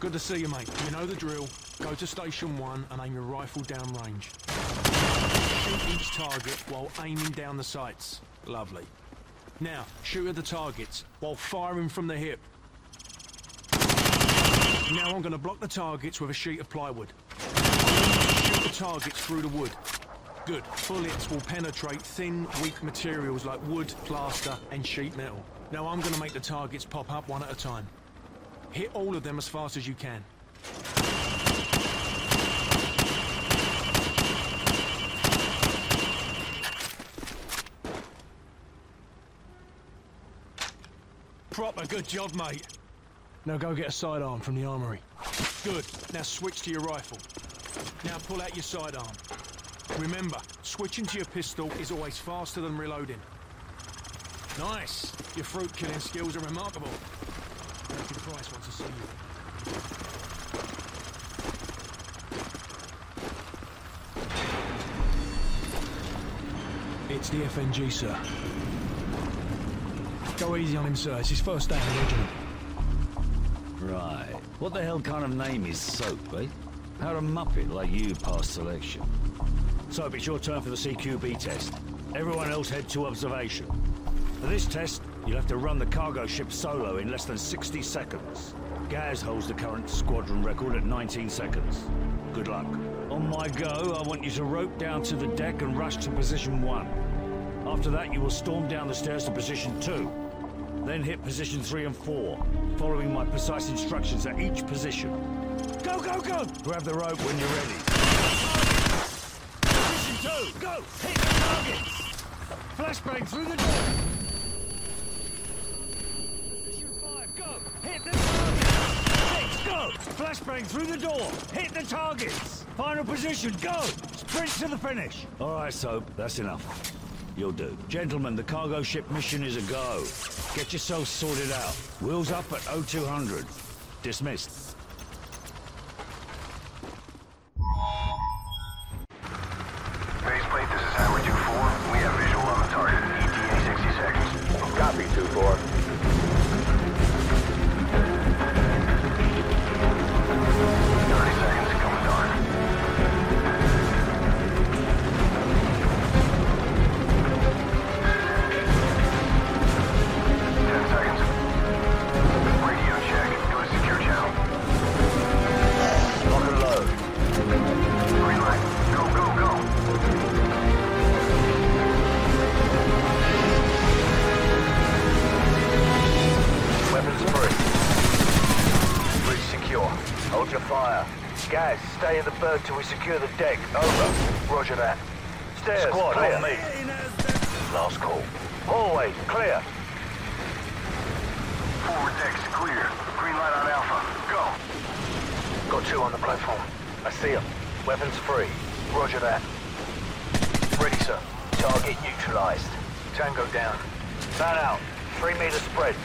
Good to see you, mate. You know the drill. Go to station one and aim your rifle down range. Shoot each target while aiming down the sights. Lovely. Now, shoot at the targets while firing from the hip. Now I'm going to block the targets with a sheet of plywood. Shoot the targets through the wood. Good. Bullets will penetrate thin, weak materials like wood, plaster, and sheet metal. Now I'm going to make the targets pop up one at a time. Hit all of them as fast as you can. Proper good job, mate. Now go get a sidearm from the armory. Good. Now switch to your rifle. Now pull out your sidearm. Remember, switching to your pistol is always faster than reloading. Nice. Your fruit killing skills are remarkable. Captain Price wants to see you. It's the FNG, sir. Go easy on him, sir. It's his first day in the regiment. Right. What the hell kind of name is Soap, eh? How a muppet like you passed selection? Soap, it's your turn for the CQB test. Everyone else head to observation. For this test, you'll have to run the cargo ship solo in less than 60 seconds. Gaz holds the current squadron record at 19 seconds. Good luck. On my go, I want you to rope down to the deck and rush to position one. After that, you will storm down the stairs to position two. Then hit position three and four, following my precise instructions at each position. Go, go, go! Grab the rope when you're ready. Position two, go! Hit the targets! Flashbang through the door! Flashbang through the door! Hit the targets! Final position, go! Sprint to the finish! All right, Soap, that's enough. You'll do. Gentlemen, the cargo ship mission is a go. Get yourselves sorted out. Wheels up at 0200. Dismissed. Fire. Guys, stay in the bird till we secure the deck. Over. Roger that. Stairs, Squad, clear. on me. Last call. Hallway, clear. Forward decks clear. Green light on Alpha. Go. Got two on the platform. I see them. Weapons free. Roger that. Ready, sir. Target neutralized. Tango down. Man out. Three meter spread.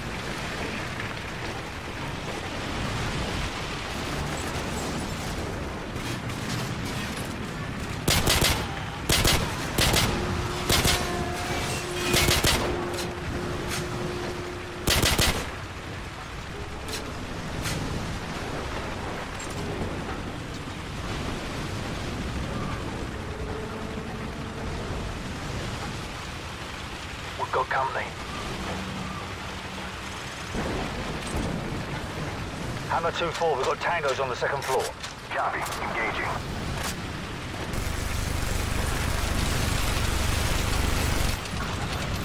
We've got company. Hammer 2-4, we've got tangos on the second floor. Copy. Engaging.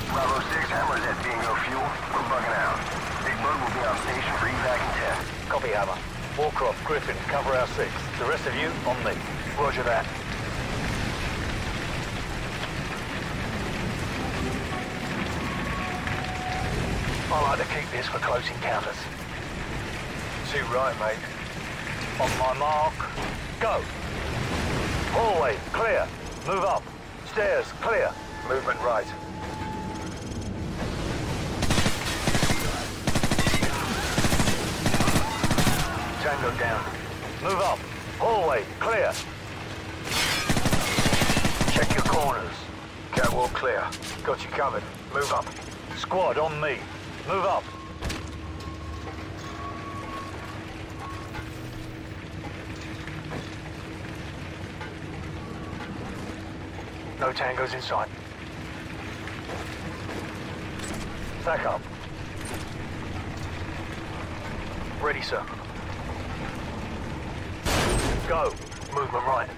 Bravo 6, Hammer's at Bingo Fuel. We're bugging out. Big Bird will be on station for evac in 10. Copy, Hammer. Wallcroft, Griffin, cover our six. The rest of you, on me. Roger that. I like to keep this for close encounters. Too right, mate. On my mark, go. Hallway, clear. Move up. Stairs, clear. Movement right. Tango down. Move up. Hallway, clear. Check your corners. Catwalk clear. Got you covered. Move up. Squad on me. Move up. No tangos in sight. Back up. Ready, sir. Go. Movement right.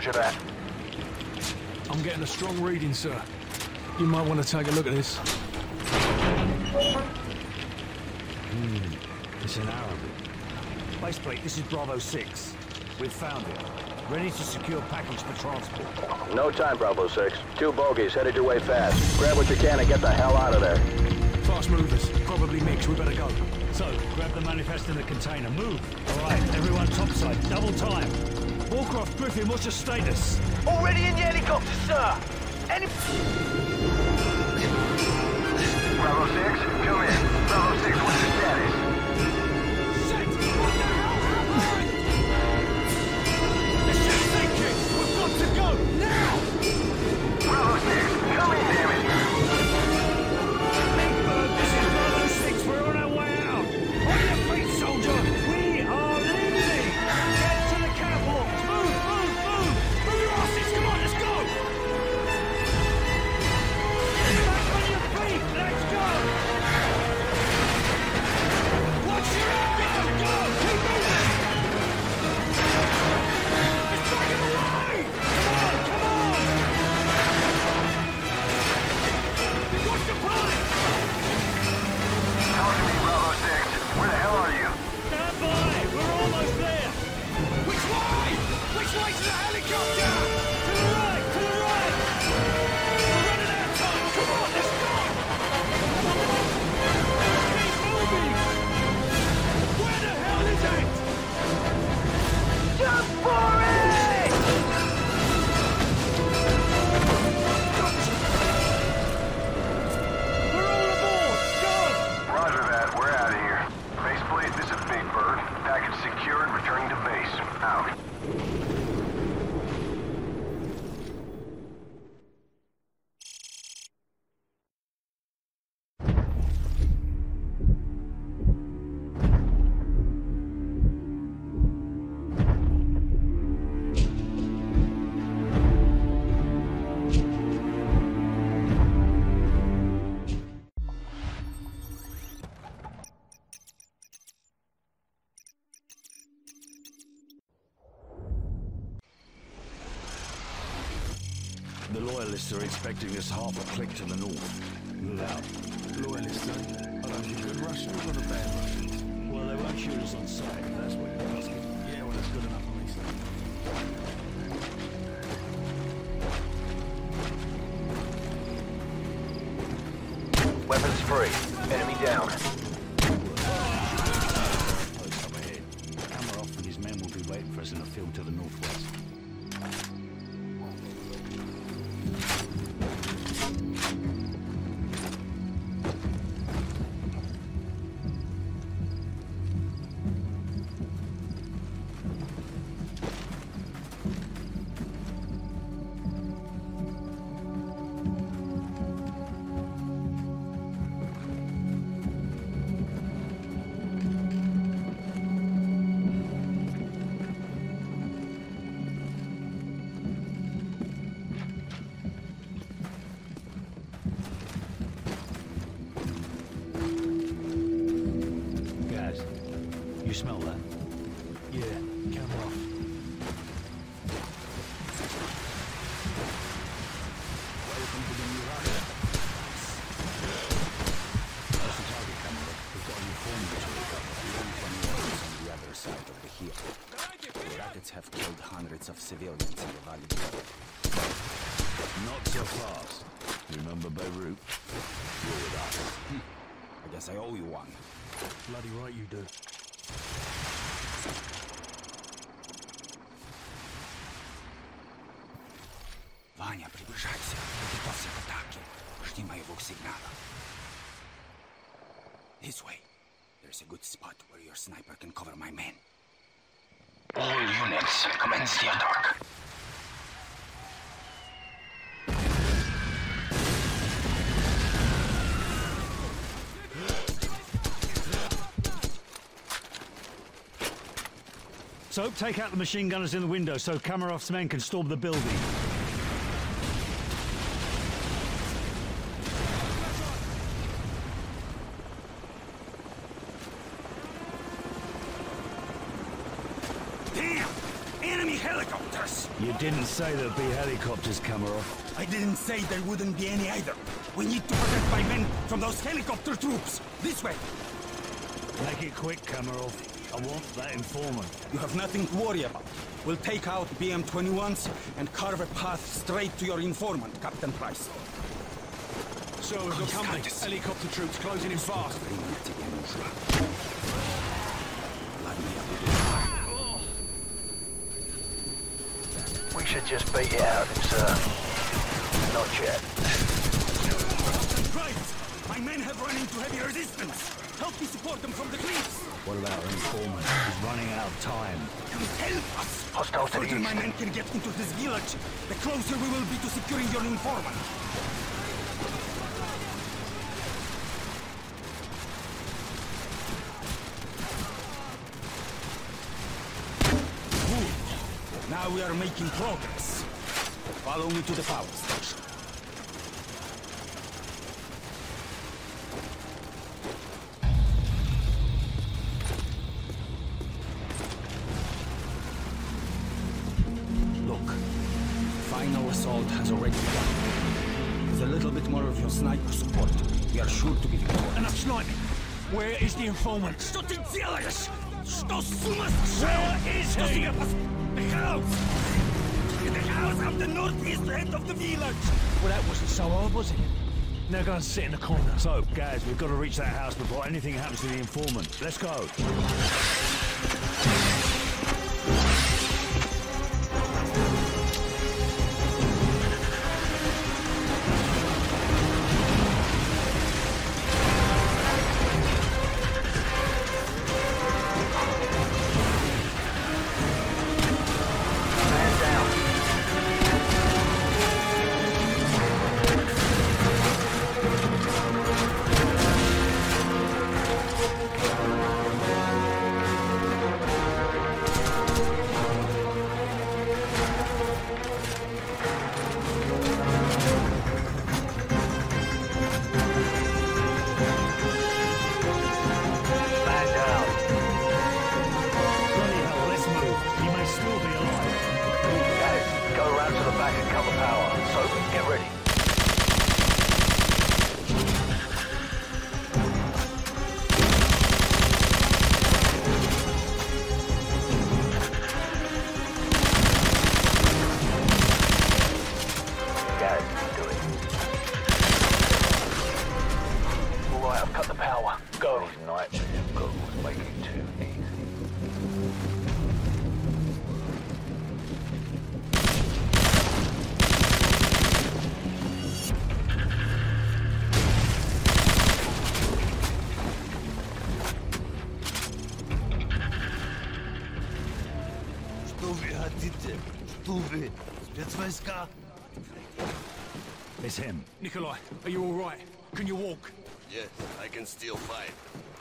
Roger that. I'm getting a strong reading, sir. You might want to take a look at this. Hmm, it's in Arabic. Baseplate, this is Bravo 6. We've found it. Ready to secure package for transport. No time, Bravo 6. Two bogies headed your way fast. Grab what you can and get the hell out of there. Fast movers. Probably MiGs. We better go. So, grab the manifest in the container. Move. All right, everyone topside. Double time. Wallcroft, Griffin, what's your status? Already in the helicopter, sir! Any... Bravo 6, come in. Bravo 6, expecting us half a click to the north. Move out. Loyalists, eh? Are those the good Russians or the bad Russians? Well, they won't shoot us on sight, if that's what you're asking. Yeah, well, that's good enough for me, sir. Weapons free. Enemy down. one. Bloody right you do. Ваня, приближайся. Готовься к атаке. Жди моего сигнала. This way. There's a good spot where your sniper can cover my men. All units, commence the attack. Soap, take out the machine gunners in the window so Kamarov's men can storm the building. Damn! Enemy helicopters! You didn't say there'd be helicopters, Kamarov. I didn't say there wouldn't be any either. We need to protect my men from those helicopter troops. This way. Make it quick, Kamarov. I want that informant. You have nothing to worry about. We'll take out BM-21s and carve a path straight to your informant, Captain Price. So we've got company. Helicopter troops closing in fast. We should just beat it out of him, sir. Not yet. Right! My men have run into heavy resistance. Help me support them from the cliffs. What about our informant? He's running out of time. Come help us! Hostile The to the my men can get into this village, the closer we will be to securing your informant. Good. Now we are making progress. Follow me to the power final assault has already begun. With a little bit more of your sniper support, we are sure to be victorious. Enough sniping. Where is the informant? Что ты делаешь? Что сумасшедший? Where is Что he? себе пос- The house! The house of the northeast end of the village! Well, that wasn't so hard, was it? Now go and sit in the corner. So, guys, we've got to reach that house before anything happens to the informant. Let's go.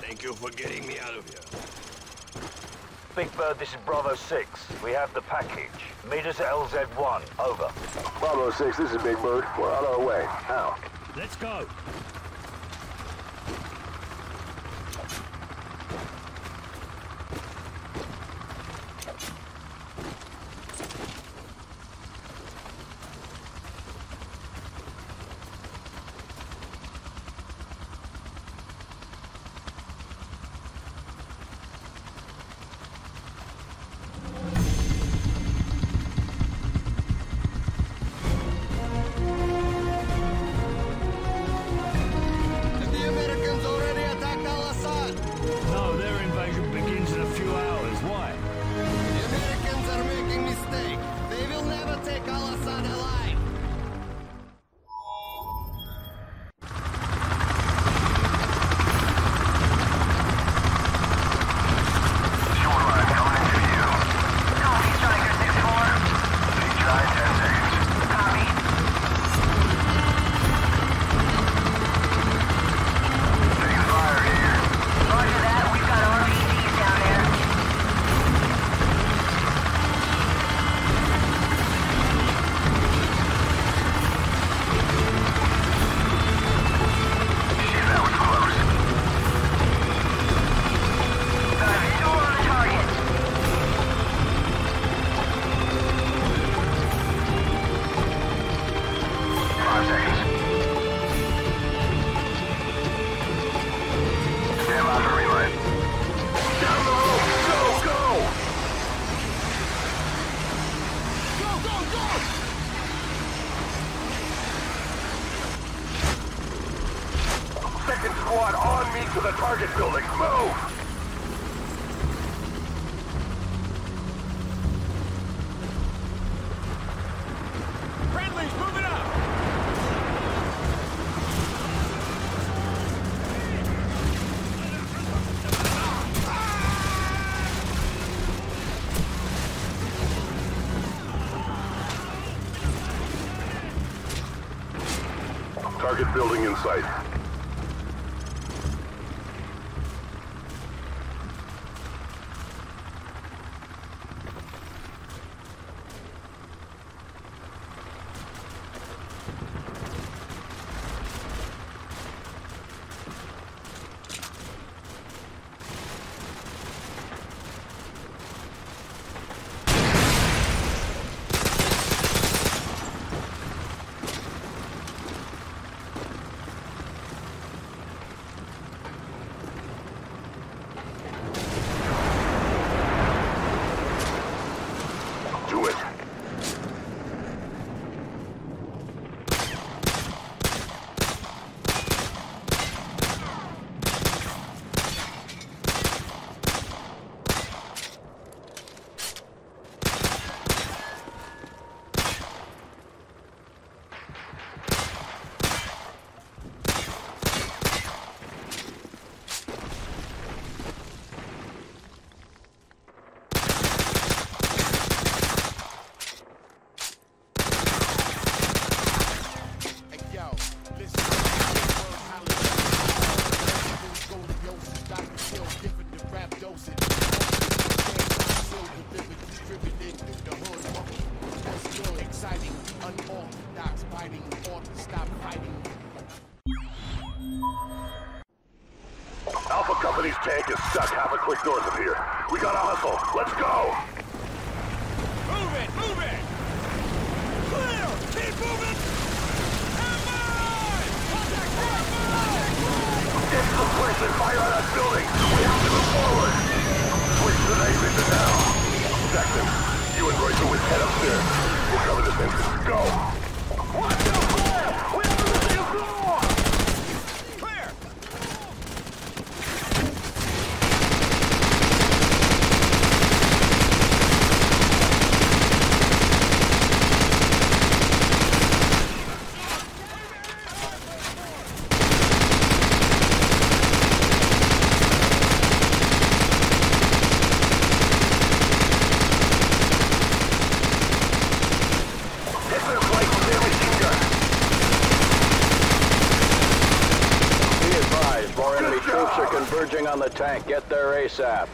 Thank you for getting me out of here. Big Bird, this is Bravo 6. We have the package. Meet us at LZ1. Over. Bravo 6, this is Big Bird. We're on our way. How? Let's go. truck stuck half a click north of here. We gotta hustle. Let's go! Move it! Move it! Clear! Keep moving! Airborne! Contact! Airborne! It's the place and fire on that building! We have to move forward! Switch the name into now! Jackson, you and Royce will head upstairs. We'll cover this entrance. Go! Watch out, fire! We have to see a floor! the tank. Get there ASAP.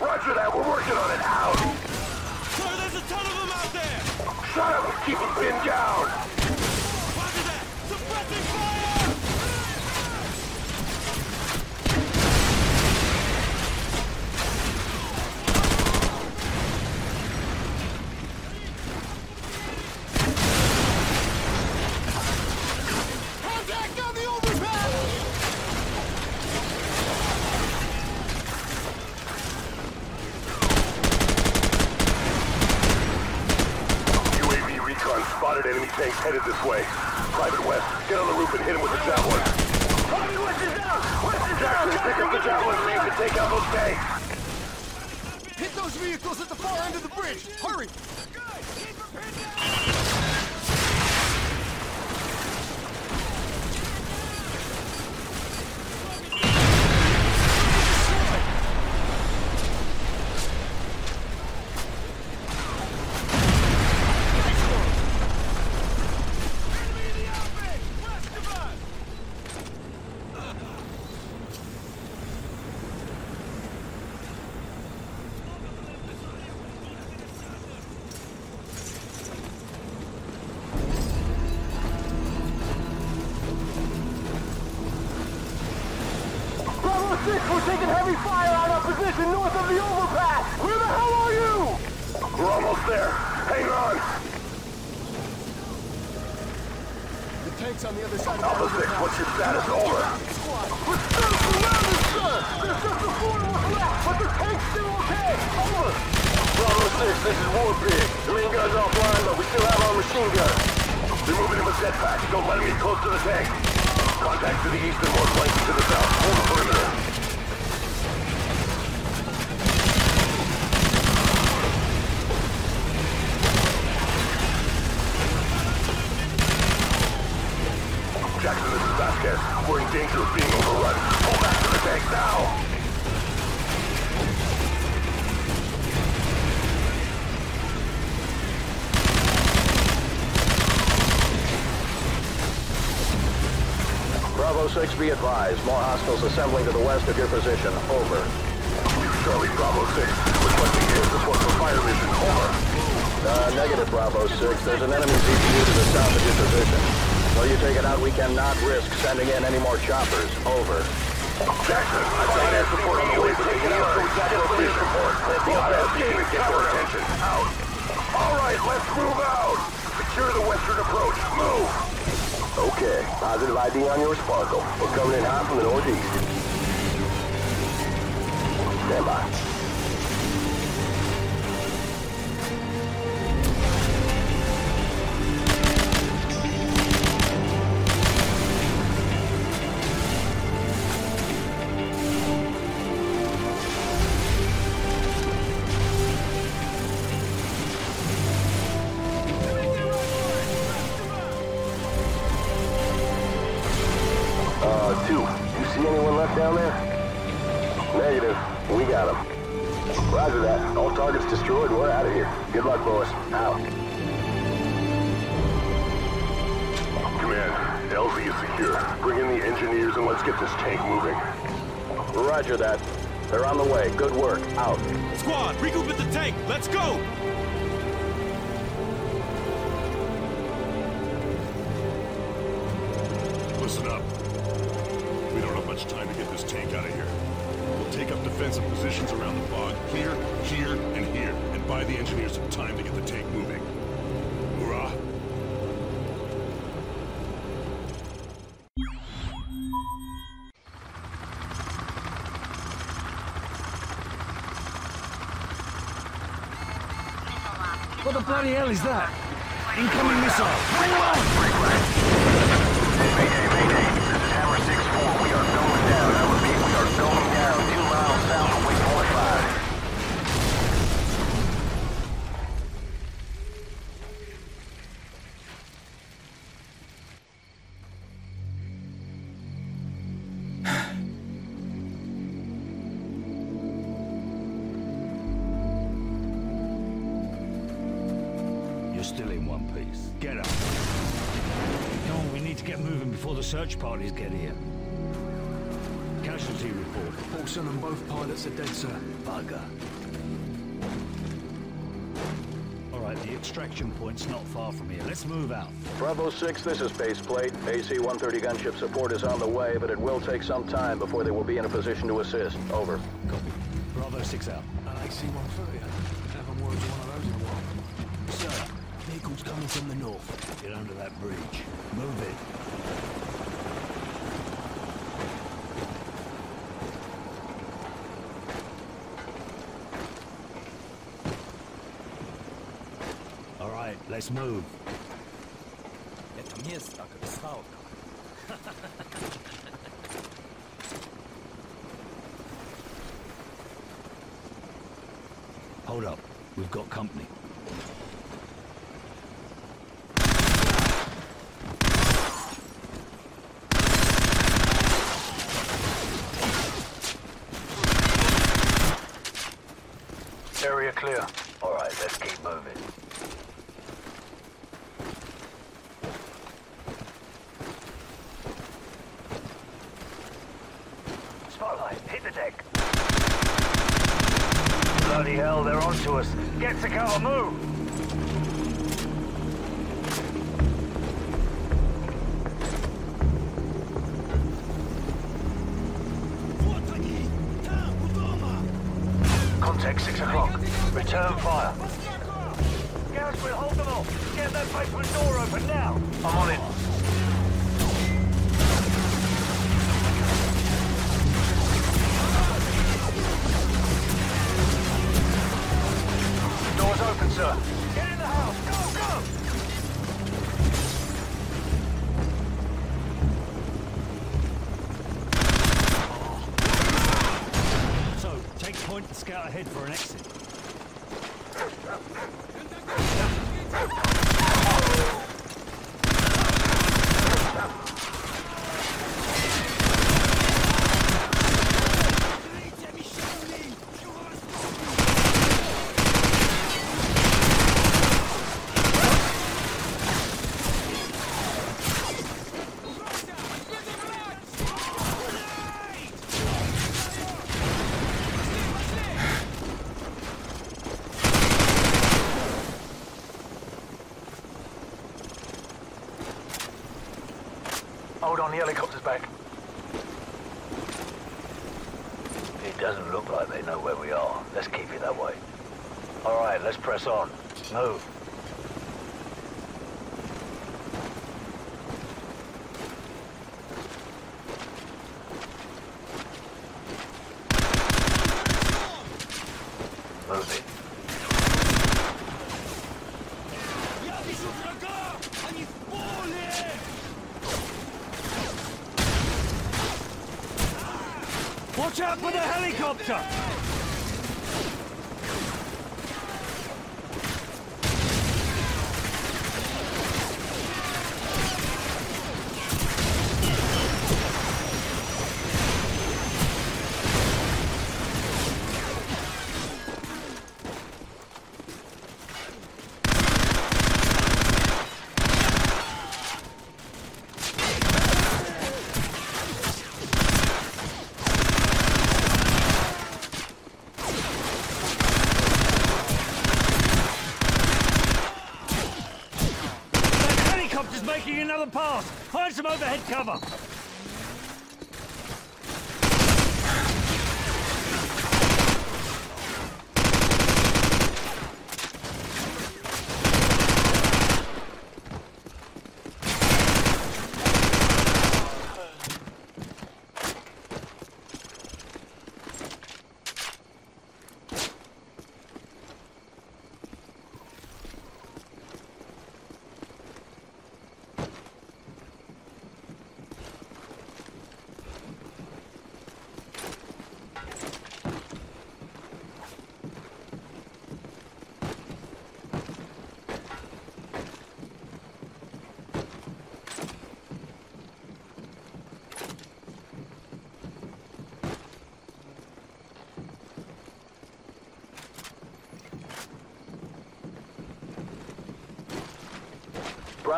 Roger that. We're working on it. Out! Sir, there's a ton of them out there! Shut up! Keep them pinned down! We're in danger of being overrun. Pull back to the tank now! Bravo 6, be advised. More hostiles assembling to the west of your position. Over. Charlie, Bravo 6. Requesting air support for fire mission. Over. Uh, negative, Bravo 6. There's an enemy ZPU to the south of your position. Until you take it out, we cannot risk sending in any more choppers. Over. Jackson, I've got air support on the way, they cannot go please report. The can get your attention. Out. All right, let's move out. Secure the western approach. Move. Okay. Positive ID on your Sparkle. We're coming in hot from the northeast. Stand by. Good work. Out. Squad, regroup at the tank. Let's go! Listen up. We don't have much time to get this tank out of here. We'll take up defensive positions around the bog, here, here, and here, and buy the engineers some time to get the tank moving. Bloody hell is that? Incoming missile! Bring on! Sir. Bugger. All right, the extraction point's not far from here. Let's move out. Bravo 6, this is Baseplate. AC-130 gunship support is on the way, but it will take some time before they will be in a position to assist. Over. Copy. Bravo 6 out. An AC-130. Haven't worked one of those in a while. Sir, vehicles coming from the north. Get under that bridge. Move it. All right, let's move. Это место как свалка. Hold up. We've got company. Get to cover, move! Hold on, the helicopter's back. It doesn't look like they know where we are. Let's keep it that way. All right, let's press on. Move. Move it. Watch out for the helicopter! That helicopter's making another pass! Overhead cover!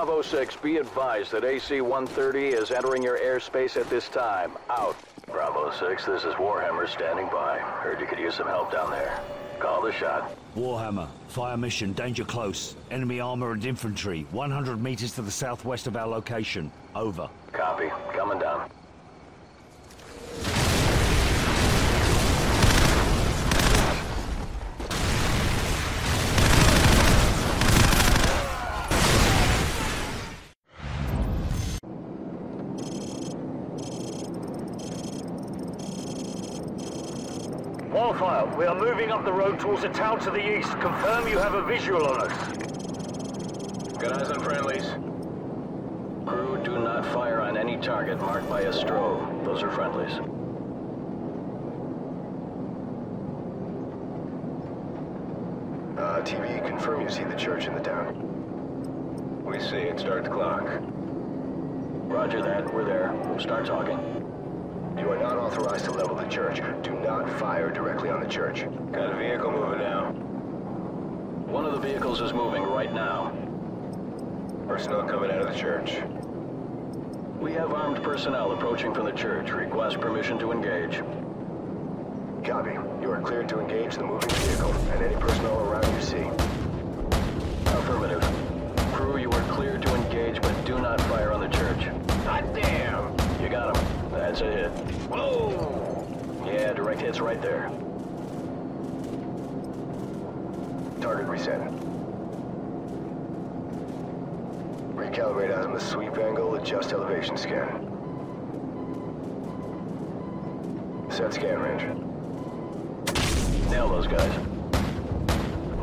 Bravo 6, be advised that AC-130 is entering your airspace at this time. Out. Bravo 6, this is Warhammer standing by. Heard you could use some help down there. Call the shot. Warhammer, fire mission, danger close. Enemy armor and infantry, 100 meters to the southwest of our location. Over. Copy. Coming down. Wildfire, we are moving up the road towards a town to the east. Confirm you have a visual on us. Good eyes on friendlies. Crew, do not fire on any target marked by a strobe. Those are friendlies. Uh, TV, confirm you see the church in the town. We see it. Start the clock. Roger that. We're there. We'll start talking. You are not authorized to level the church. Do not fire directly on the church. Got a vehicle moving now. One of the vehicles is moving right now. Personnel coming out of the church. We have armed personnel approaching from the church. Request permission to engage. Copy. You are cleared to engage the moving vehicle and any personnel around you see. Affirmative. Crew, you are cleared to engage, but do not fire on the church. God damn! You got him. That's a hit. Whoa! Yeah, direct hit's right there. Target reset. Recalibrate on the sweep angle, adjust elevation scan. Set scan range. Nail those guys.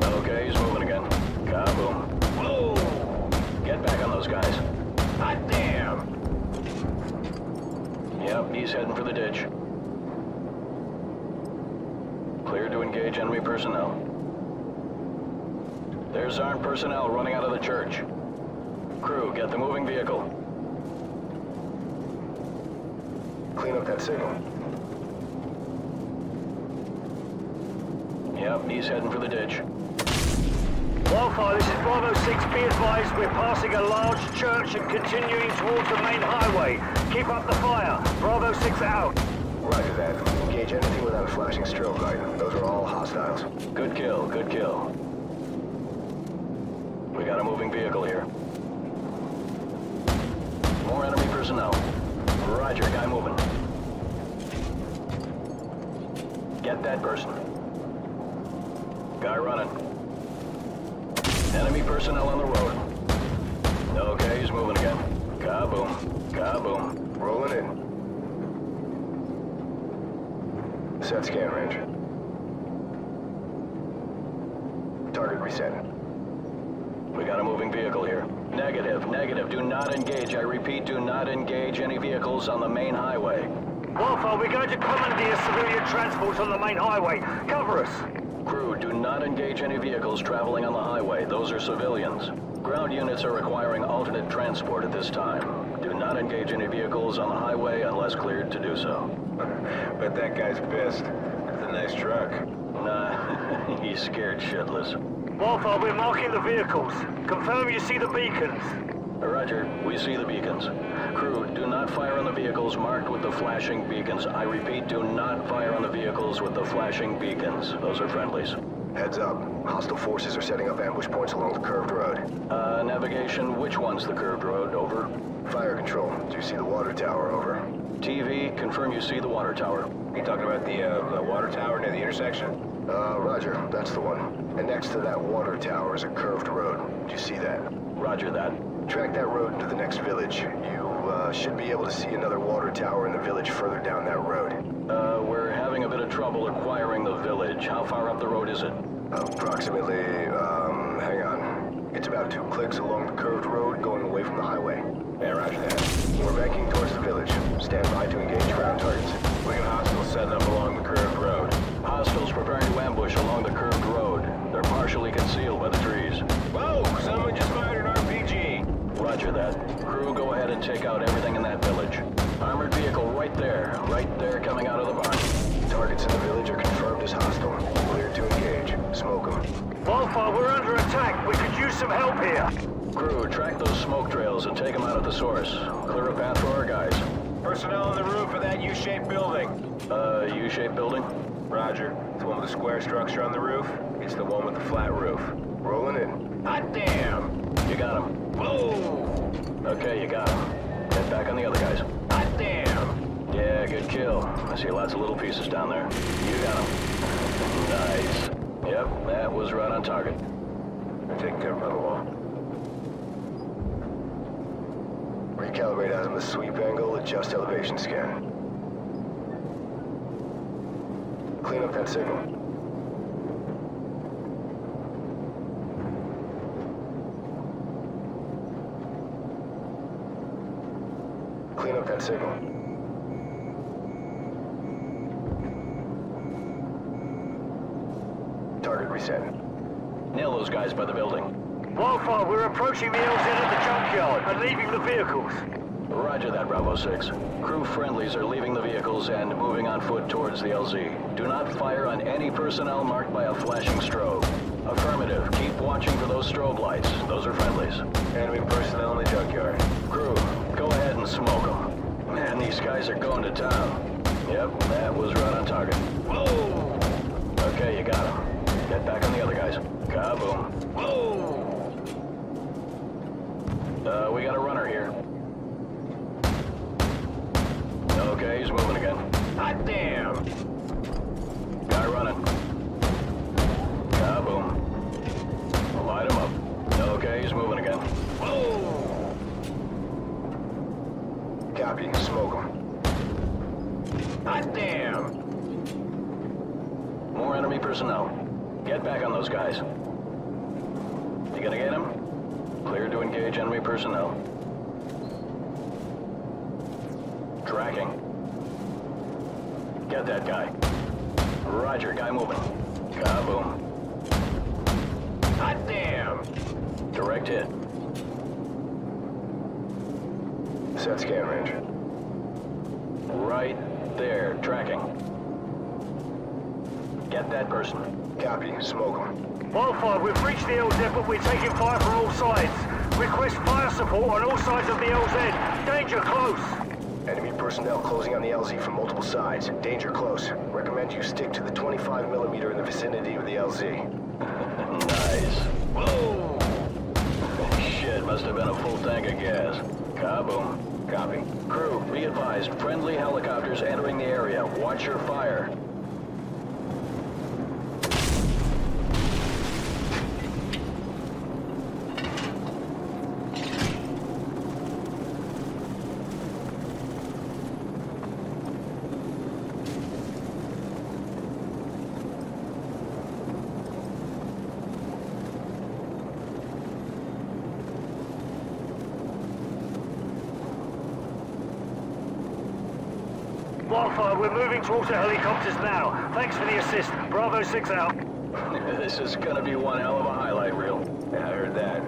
Okay, he's moving again. Kaboom. Whoa! Get back on those guys. God damn! Yep, he's heading for the ditch. Clear to engage enemy personnel. There's armed personnel running out of the church. Crew, get the moving vehicle. Clean up that signal. Yep, he's heading for the ditch. Wildfire, this is Bravo 6. Be advised, we're passing a large church and continuing towards the main highway. Keep up the fire. Bravo 6 out. Roger that. Engage anything without a flashing strobe light. Those are all hostiles. Good kill, good kill. We got a moving vehicle here. More enemy personnel. Roger, guy moving. Get that person. Guy running. Enemy personnel on the road. Okay, he's moving again. Kaboom. Kaboom. Rolling in. Set scan range. Target reset. We got a moving vehicle here. Negative, negative. Do not engage. I repeat, do not engage any vehicles on the main highway. Wildfire, we're going to commandeer civilian transport on the main highway. Cover us. Crew, do not engage any vehicles traveling on the highway. Those are civilians. Ground units are requiring alternate transport at this time. Do not engage any vehicles on the highway unless cleared to do so. Bet that guy's pissed. It's a nice truck. Nah, he's scared shitless. Wildfire, we're marking the vehicles. Confirm you see the beacons. Roger, we see the beacons. Crew, do not fire on the vehicles marked with the flashing beacons. I repeat, do not fire on the vehicles with the flashing beacons. Those are friendlies. Heads up. Hostile forces are setting up ambush points along the curved road. Uh, navigation, which one's the curved road? Over. Fire control. Do you see the water tower? Over. TV, confirm you see the water tower. You talking about the, uh, the water tower near the intersection? Uh, roger. That's the one. And next to that water tower is a curved road. Do you see that? Roger that. Track that road into the next village. You, uh, should be able to see another water tower in the village further down that road. Uh, we're having a bit of trouble acquiring the village. How far up the road is it? Approximately, um, hang on. It's about two clicks along the curved road going away from the highway. Yeah, roger that. We're banking towards the village. Stand by to engage ground targets. We got hostiles setting up along the curved road. Hostiles preparing to ambush along the curved partially concealed by the trees. Whoa! Someone just fired an RPG! Roger that. Crew, go ahead and take out everything in that village. Armored vehicle right there. Right there coming out of the barn. Targets in the village are confirmed as hostile. Clear to engage. Smoke them. Wildfire, we're under attack. We could use some help here. Crew, track those smoke trails and take them out at the source. Clear a path for our guys. Personnel on the roof of that U-shaped building. Uh, U-shaped building? Roger. It's one with the square structure on the roof. It's the one with the flat roof. Rolling in. Hot damn! You got him. Whoa! Okay, you got him. Get back on the other guys. Hot damn! Yeah, good kill. I see lots of little pieces down there. You got him. Nice. Yep, that was right on target. Taking care of the wall. Recalibrate out of the sweep angle, adjust elevation scan. Clean up that signal. Clean up that signal. Target reset. Nail those guys by the building. Wildfire, we're approaching the LZ at the junkyard and leaving the vehicles. Roger that, Bravo 6. Crew friendlies are leaving the vehicles and moving on foot towards the LZ. Do not fire on any personnel marked by a flashing strobe. Affirmative. Keep watching for those strobe lights. Those are friendlies. Enemy personnel in the junkyard. Crew, go ahead and smoke them. Man, these guys are going to town. Yep, that was right on target. Whoa! Okay, you got him. Get back on the other guys. Kaboom. Whoa! Uh, we got a runner here. Okay, he's moving again. Hot damn! Guy running. Copy. Smoke him. Hot damn! More enemy personnel. Get back on those guys. You gonna get him? Clear to engage enemy personnel. Tracking. Get that guy. Roger, guy moving. Kaboom. Hot damn! Direct hit. Set scan range. Right there, tracking. Get that person. Copy. Smoke them. Wildfire, we've reached the LZ, but we're taking fire from all sides. Request fire support on all sides of the LZ. Danger close. Enemy personnel closing on the LZ from multiple sides. Danger close. Recommend you stick to the 25 millimeter in the vicinity of the LZ. nice. Whoa! Shit, must have been a full tank of gas. Kaboom. Copy. Crew, be advised, friendly helicopters entering the area. Watch your fire. Wildfire, we're moving towards the helicopters now. Thanks for the assist. Bravo 6 out. this is gonna be one hell of a highlight reel. Yeah, I heard that.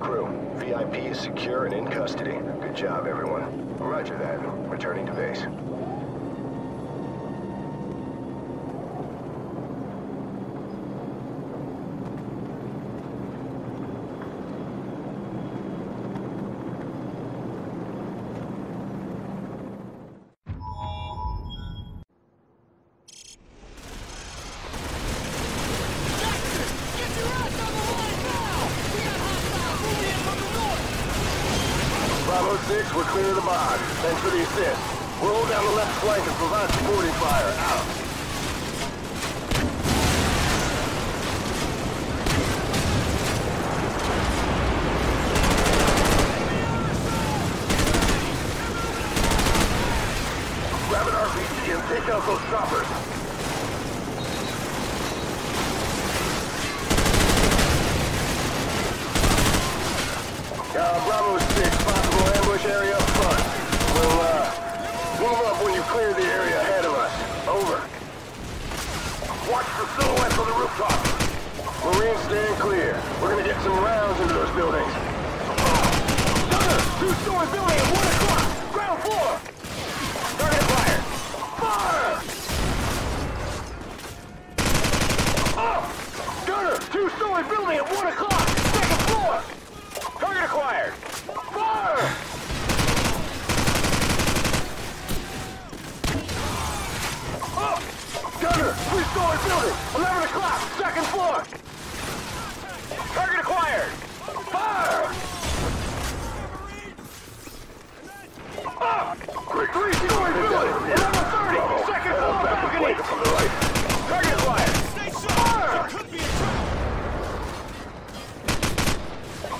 Crew, VIP is secure and in custody. Good job, everyone. Roger that. Returning to base.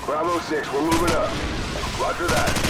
Bravo 6, we're moving up. Roger that.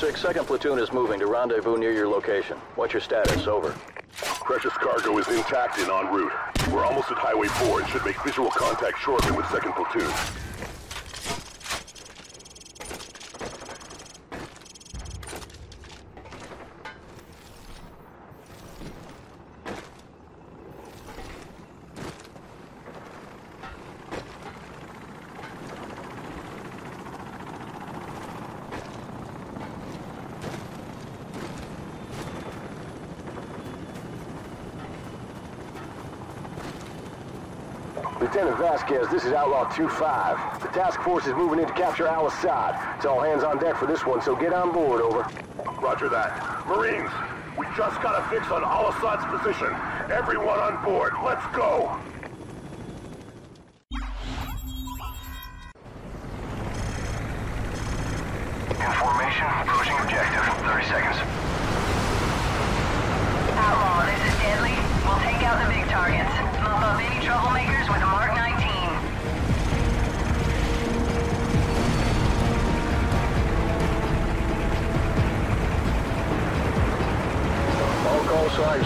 6, second platoon is moving to rendezvous near your location. What's your status? Over. Precious cargo is intact and en route. We're almost at Highway 4 and should make visual contact shortly with second platoon. Lieutenant Vasquez, this is Outlaw 2-5. The task force is moving in to capture Al Asad. It's all hands on deck for this one, so get on board, over. Roger that. Marines, we just got a fix on Al Asad's position. Everyone on board, let's go!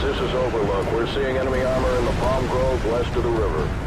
This is Overlook. We're seeing enemy armor in the Palm Grove west of the river.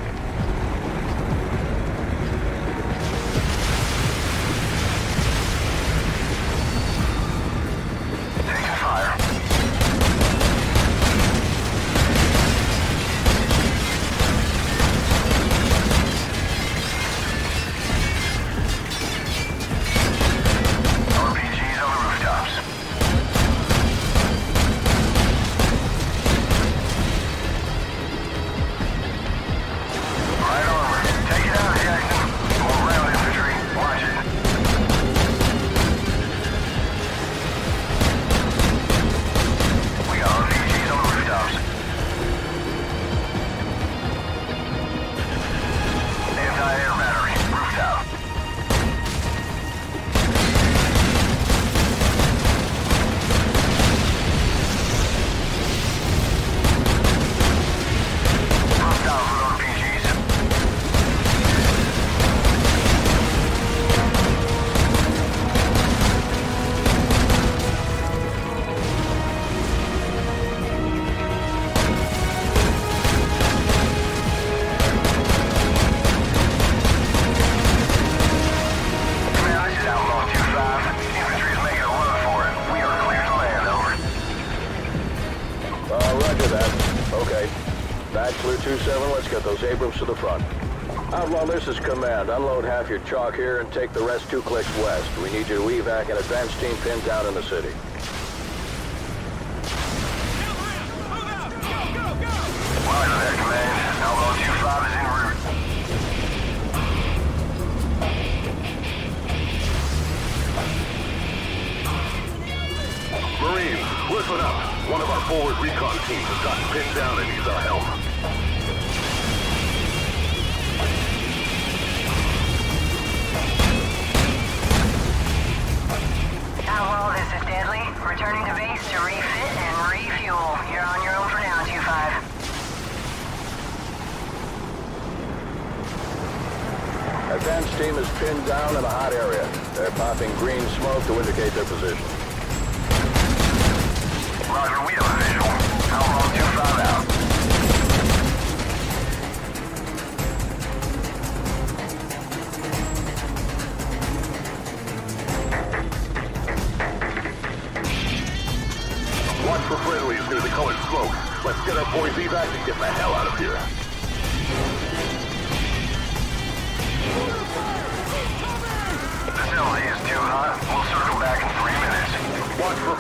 This is command. Unload half your chalk here and take the rest two clicks west. We need you to evac an advance team pinned down in the city.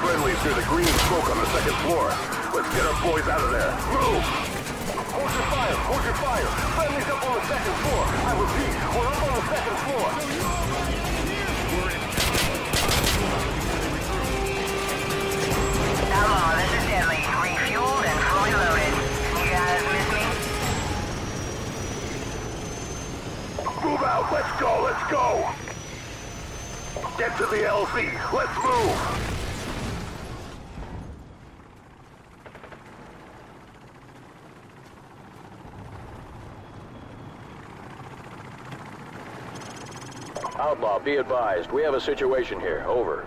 Friendlies near the green smoke on the second floor. Let's get our boys out of there. Move! Hold your fire! Hold your fire! Friendlies up on the second floor! I repeat, we're up on the second floor! Outlaw, this is Deadly. Refueled and fully loaded. You guys miss me? Move out! Let's go! Let's go! Get to the LZ! Let's move! Outlaw, be advised. We have a situation here. Over.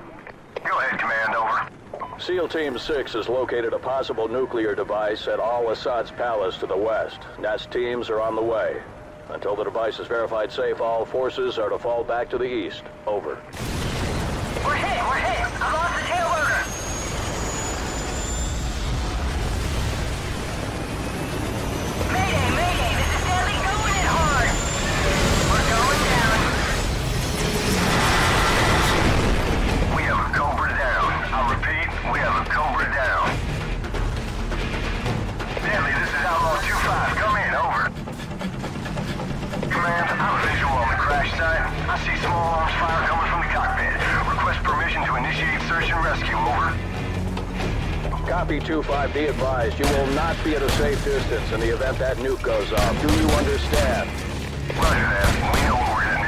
Go ahead, Command, over. SEAL Team 6 has located a possible nuclear device at Al-Asad's palace to the west. Nest teams are on the way. Until the device is verified safe, all forces are to fall back to the east. Over. Copy 2-5, be advised. You will not be at a safe distance in the event that nuke goes off. Do you understand? Roger that. We know what we're heading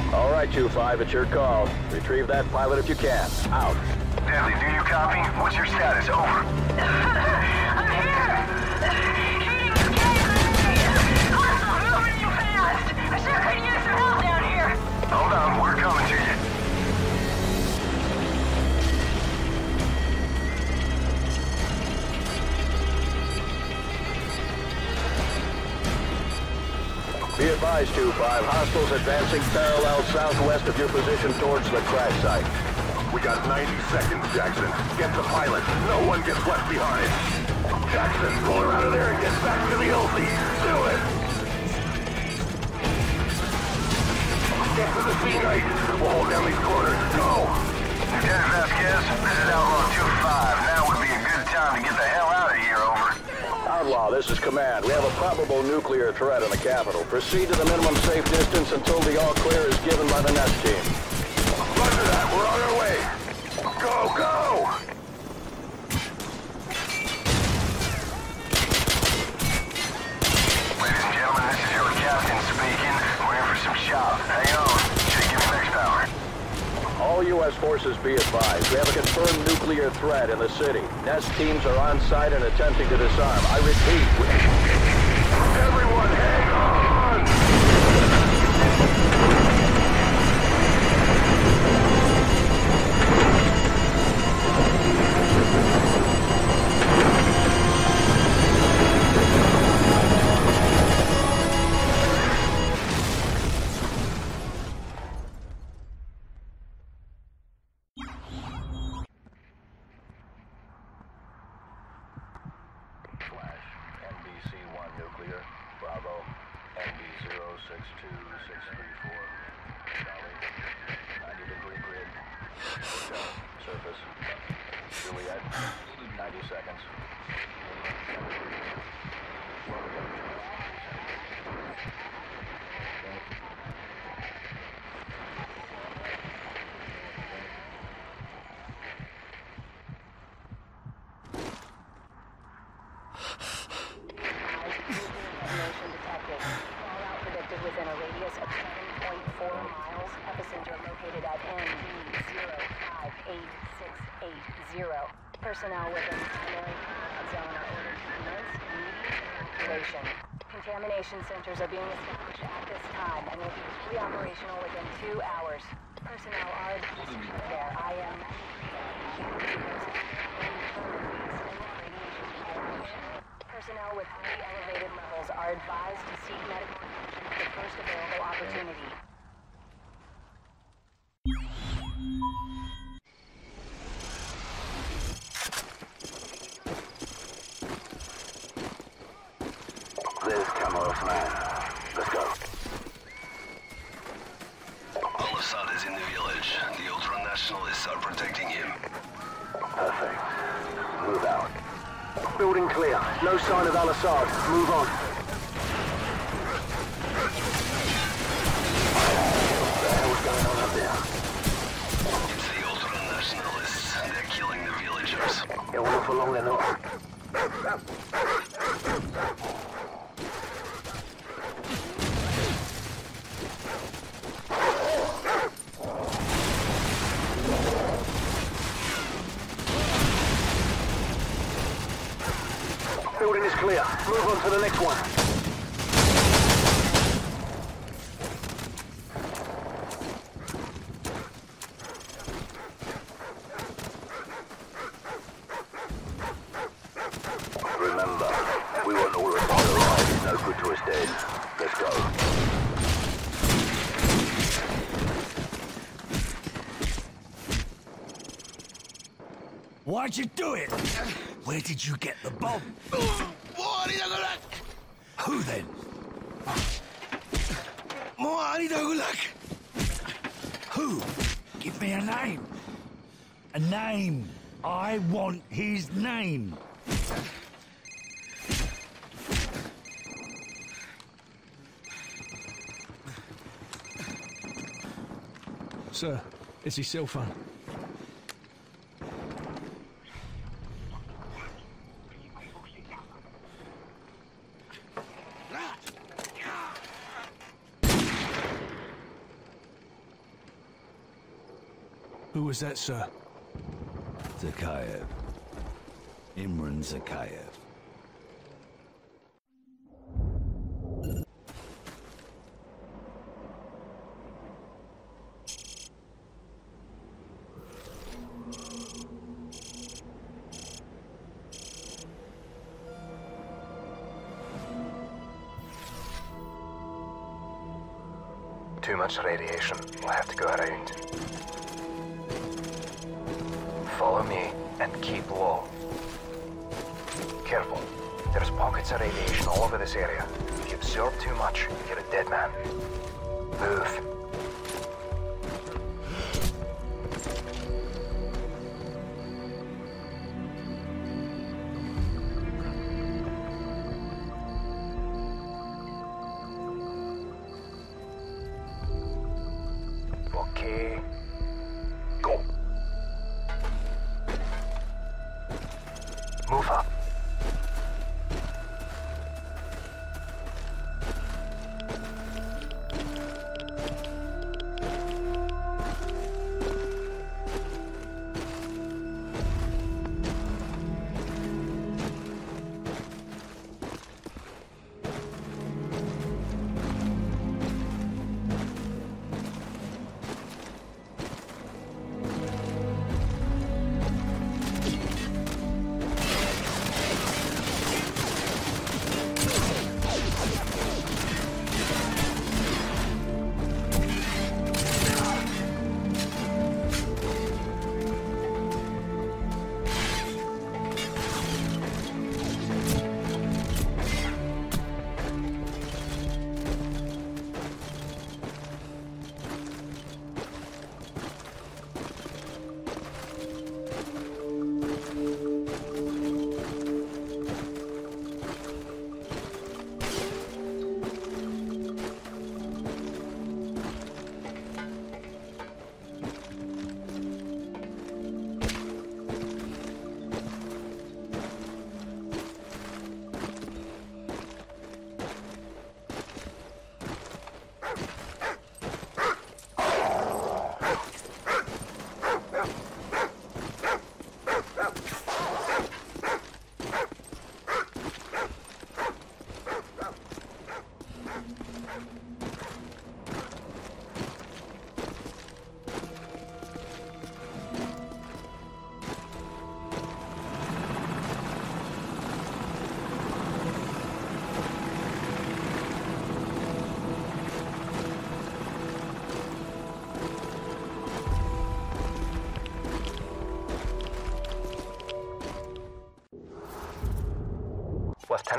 into. All right, 2-5, it's your call. Retrieve that pilot if you can. Out. Deadly, do you copy? What's your status? Over. I'm here. Be advised, 2-5, hostiles advancing parallel southwest of your position towards the crash site. We got 90 seconds, Jackson. Get the pilot. No one gets left behind. Jackson, pull her out of there and get back to the LZ. Do it! Get to the scene, Knight. We'll hold down these corners. Go! Lieutenant Vasquez, this is Outlaw 2-5. Now would be a good time to get the hell out of here, over. Outlaw, this is command. We have a probable nuclear threat in the capital. Proceed to the minimum safe distance until the all clear is given by the nest team. Roger that. We're on our way. Go, go! All U.S. forces be advised. We have a confirmed nuclear threat in the city. Nest teams are on site and attempting to disarm. I repeat, Everyone, hang on! No sign of Al-Asad. Move on. What the hell's going on up there? It's the ultra-nationalists. They're killing the villagers. It won't look for long, they're not. Building is clear. Move on to the next one. dead. Let's go. Why'd you do it? Where did you get the bomb? Who then? Who? Give me a name. A name. I want his name. Sir, it's his cell phone. Was that, sir? Zakhaev. Imran Zakhaev.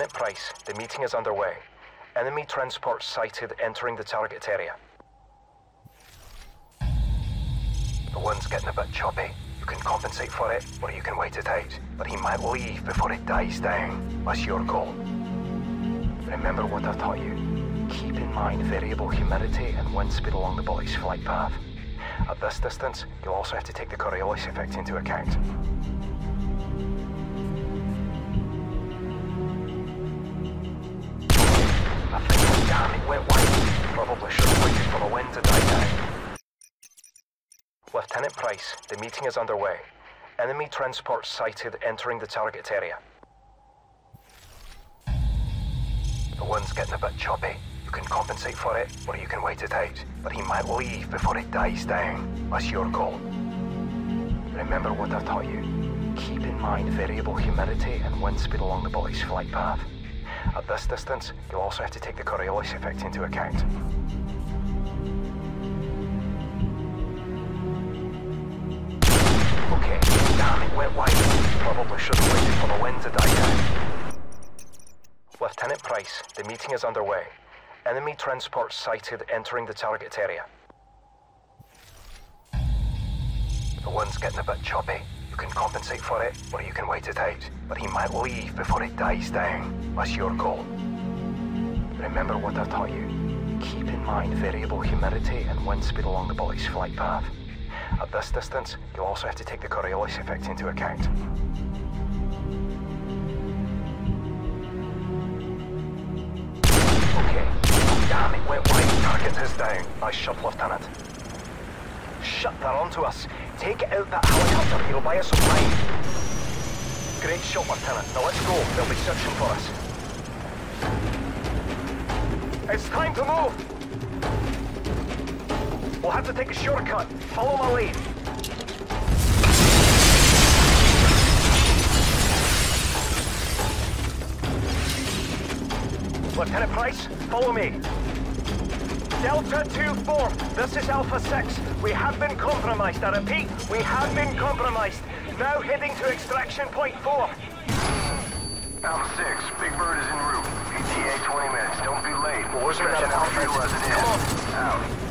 Lieutenant Price, the meeting is underway. Enemy transport sighted entering the target area. The one's getting a bit choppy. You can compensate for it, or you can wait it out. But he might leave before it dies down. That's your goal. Remember what I've taught you. Keep in mind variable humidity and wind speed along the body's flight path. At this distance, you'll also have to take the Coriolis effect into account. Meeting is underway. Enemy transport sighted entering the target area. The wind's getting a bit choppy. You can compensate for it, or you can wait it out. But he might leave before it dies down. That's your goal. Remember what I've taught you. Keep in mind variable humidity and wind speed along the body's flight path. At this distance, you'll also have to take the Coriolis effect into account. It went wide. Probably should have waited for the wind to die down. Lieutenant Price, the meeting is underway. Enemy transport sighted entering the target area. The wind's getting a bit choppy. You can compensate for it, or you can wait it out. But he might leave before it dies down. That's your goal. Remember what I've taught you. Keep in mind variable humidity and wind speed along the bullet's flight path. At this distance, you'll also have to take the Coriolis effect into account. Okay. Damn, it went wide. Target is down. Nice shot, Lieutenant. Shut that onto us. Take out that helicopter. He'll buy us some time. Great shot, Lieutenant. Now let's go. They'll be searching for us. It's time to move! We'll have to take a shortcut. Follow my lead. Lieutenant Price, follow me. Delta 2-4, this is Alpha 6. We have been compromised. I repeat, we have been compromised. Now heading to extraction point 4. Alpha 6, Big Bird is en route. ETA 20 minutes. Don't be late. Where's your out Alpha? fuel as it is. Come on. Out.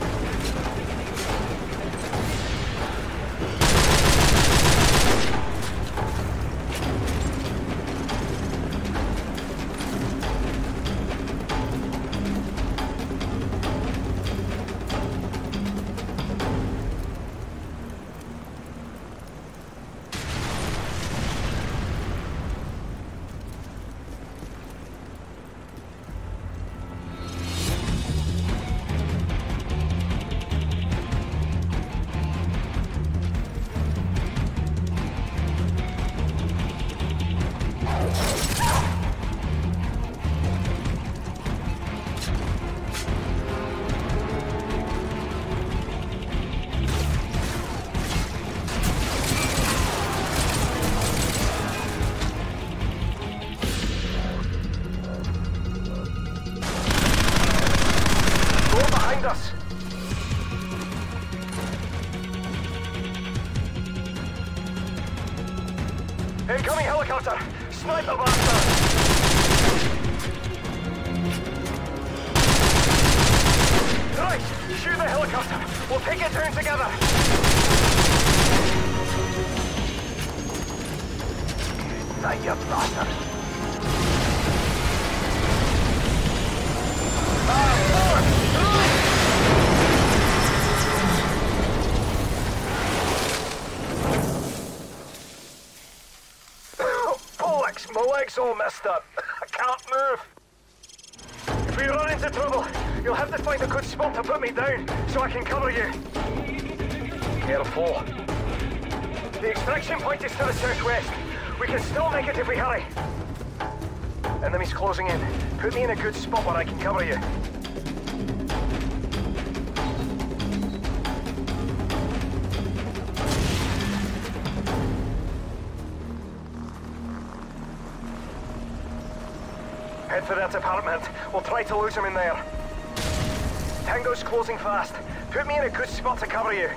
Leg's all messed up. I can't move. If we run into trouble, you'll have to find a good spot to put me down so I can cover you. Careful. The extraction point is to the southwest. We can still make it if we hurry. Enemies closing in. Put me in a good spot where I can cover you. To lose him in there. Tango's closing fast. Put me in a good spot to cover you.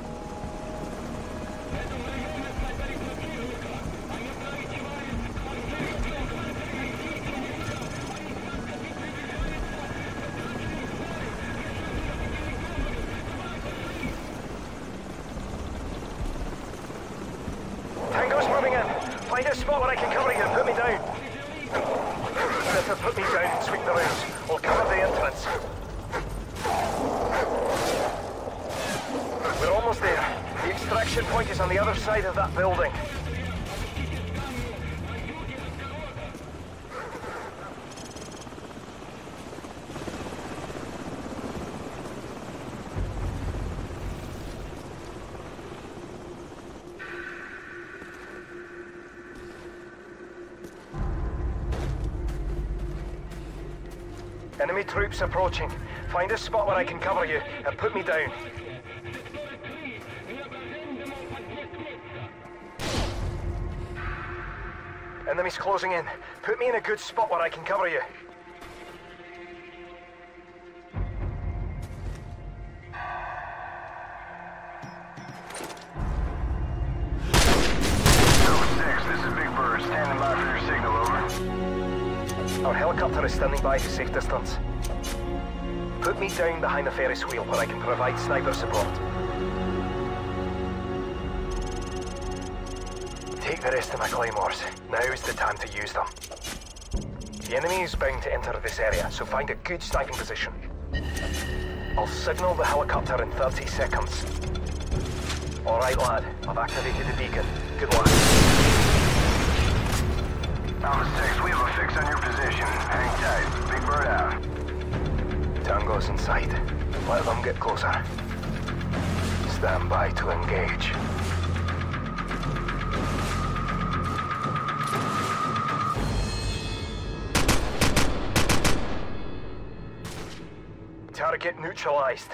Enemy troops approaching. Find a spot where I can cover you and put me down. Enemies closing in. Put me in a good spot where I can cover you. Distance. Put me down behind the Ferris wheel where I can provide sniper support. Take the rest of my claymores. Now is the time to use them. The enemy is bound to enter this area, so find a good sniping position. I'll signal the helicopter in 30 seconds. All right, lad. I've activated the beacon. Good luck. Alpha 6, Tango's in sight. Let them get closer. Stand by to engage. Target neutralized.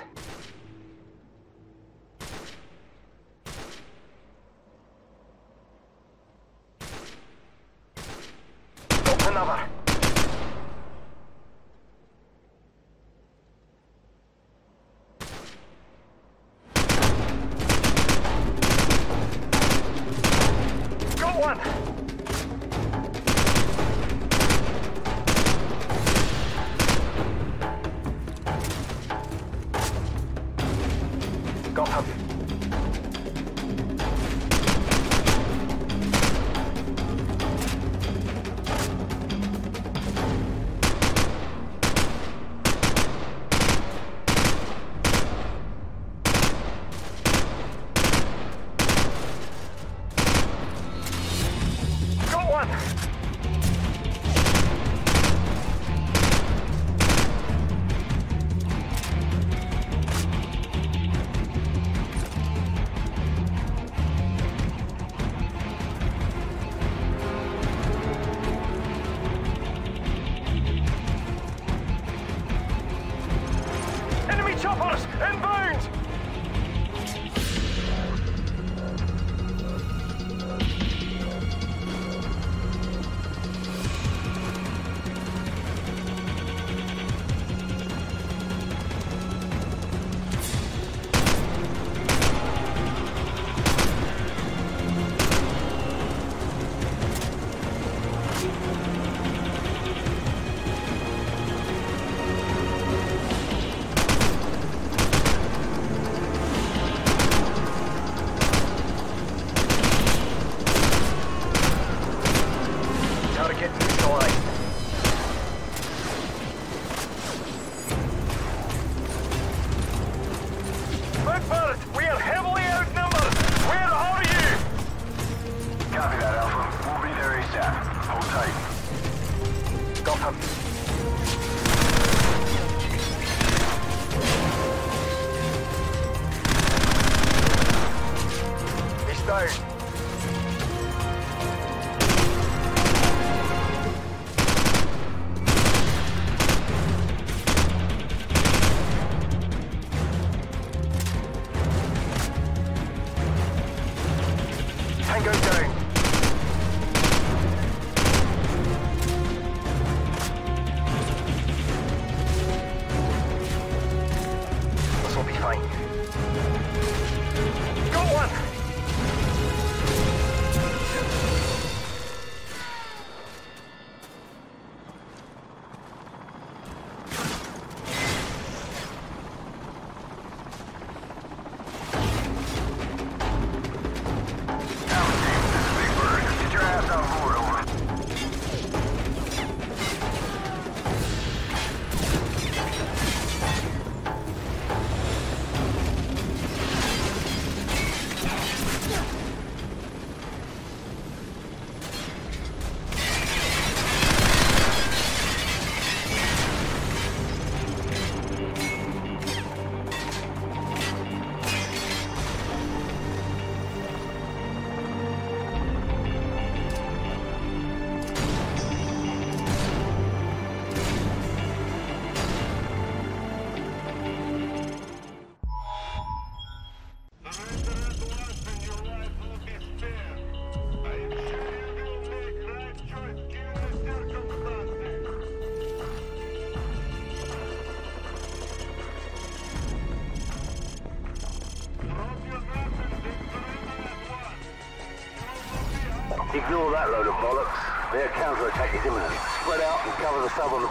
That load of bollocks. Their counterattack is imminent. Spread out and cover the southern approach. Sir,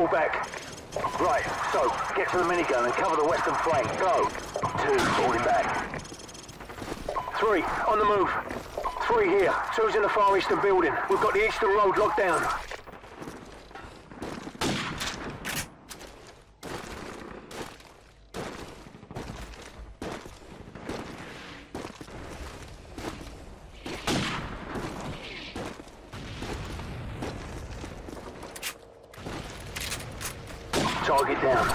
fall back. Right, so, get to the minigun and cover the western flank. Go. Two, falling back. Three, on the move. Three here. Two's in the far eastern building. We've got the eastern road locked down. Target down.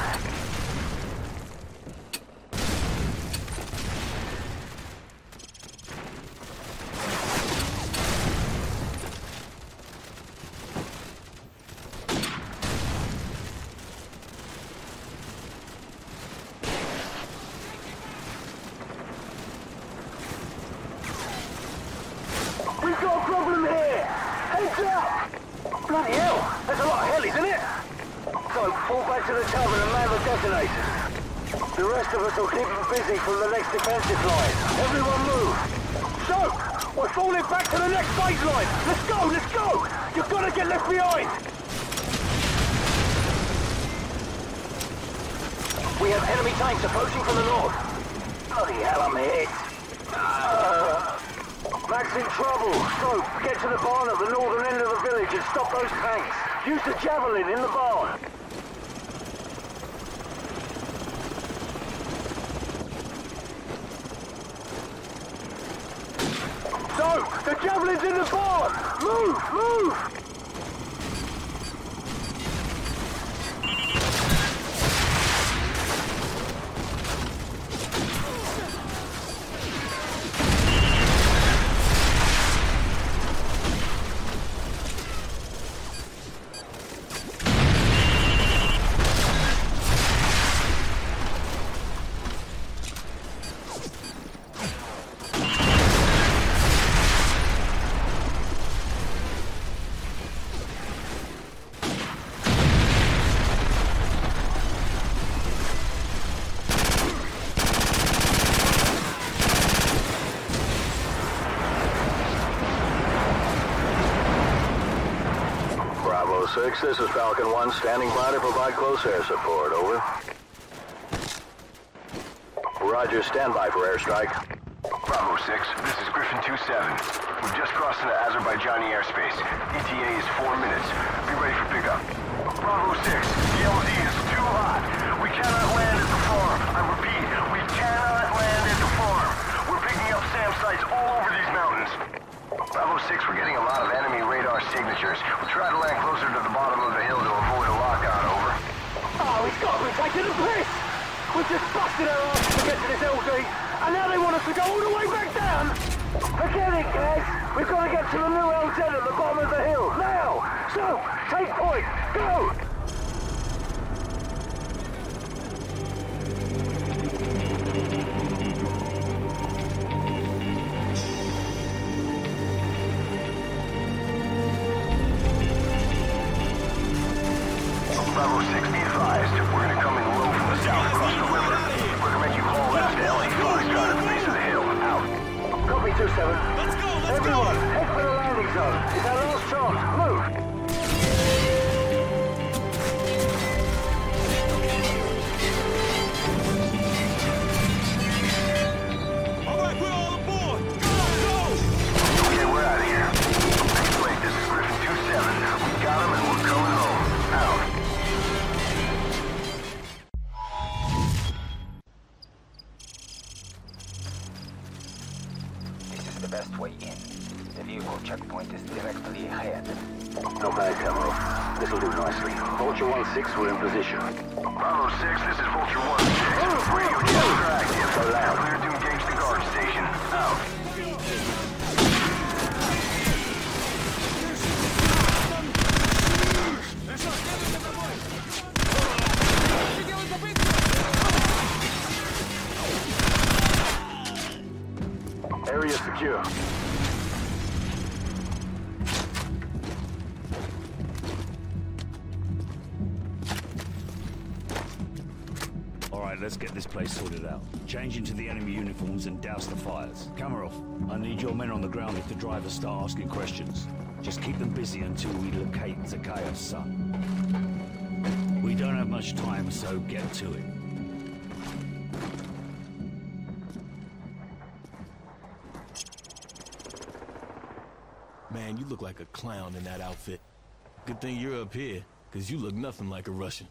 We've got a problem here! Heads up! Bloody hell! There's a lot of hell, isn't it? So, fall back to the tavern and man the detonators. The rest of us will keep them busy from the next defensive line. Everyone move! So, we're falling back to the next phase line! Let's go, let's go! You've got to get left behind! We have enemy tanks approaching from the north. Bloody hell, I'm hit. Uh, Mac's in trouble. So, get to the barn at the northern end of the village and stop those tanks. Use the javelin in the barn. So, the javelin's in the barn! Move, move! Bravo 6, this is Falcon 1, standing by to provide close air support, over. Roger, stand by for airstrike. Bravo 6, this is Griffin 2-7. We've just crossed into Azerbaijani airspace. ETA is four minutes. Be ready for pickup. Bravo 6, the 6, we're getting a lot of enemy radar signatures. We'll try to land closer to the bottom of the hill to avoid a lockout, over. Oh, he's got me taking the piss! We just busted our ass to get to this LZ, and now they want us to go all the way back down! Forget it, guys! We've got to get to the new LZ at the bottom of the hill, now! So, take point, go! Place sorted out. Change into the enemy uniforms and douse the fires. Kamarov, I need your men on the ground if the drivers start asking questions. Just keep them busy until we locate Zakhaev's son. We don't have much time, so get to it. Man, you look like a clown in that outfit. Good thing you're up here, because you look nothing like a Russian.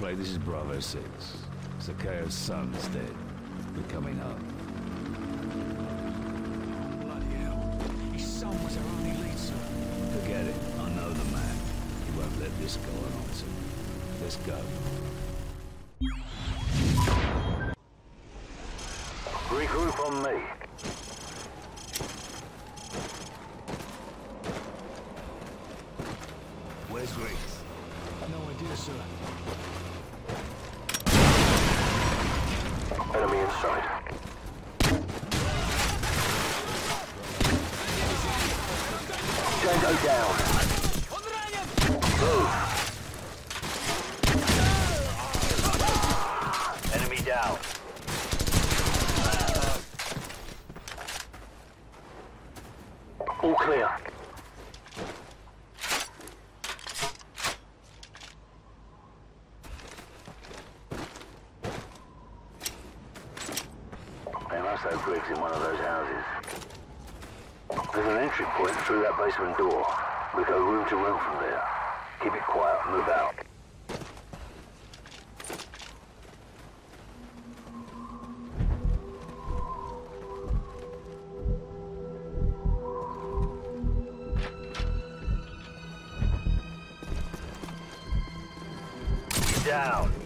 Baseplate, this is Bravo 6. Zakhaev's son's dead. We're coming up. Bloody hell. His son was our only lead, sir. Forget it. I know the man. He won't let this go unanswered. Let's go. Regroup on me. Down.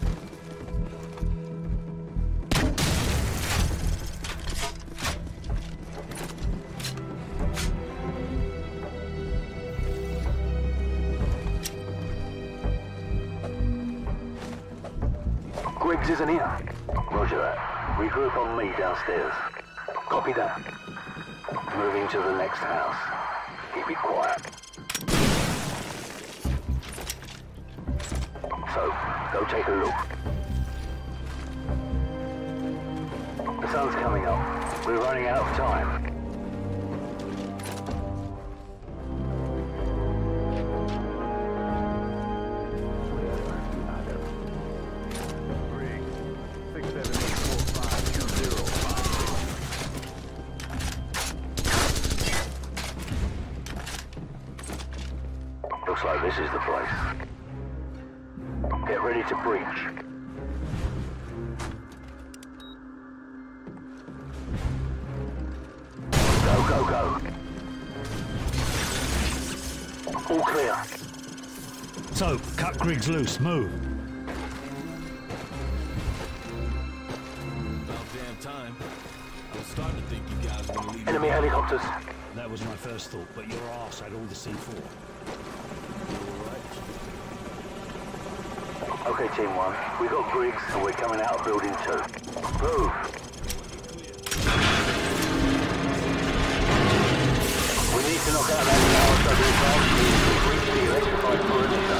So, cut Griggs loose. Move. About damn time. I was starting to think you guys were gonna. Enemy helicopters. That was my first thought, but your ass had all the C4. Okay, Team 1. We got Griggs and we're coming out of building 2. Move. We need to knock out that tower so that advance we reach the electrified perimeter.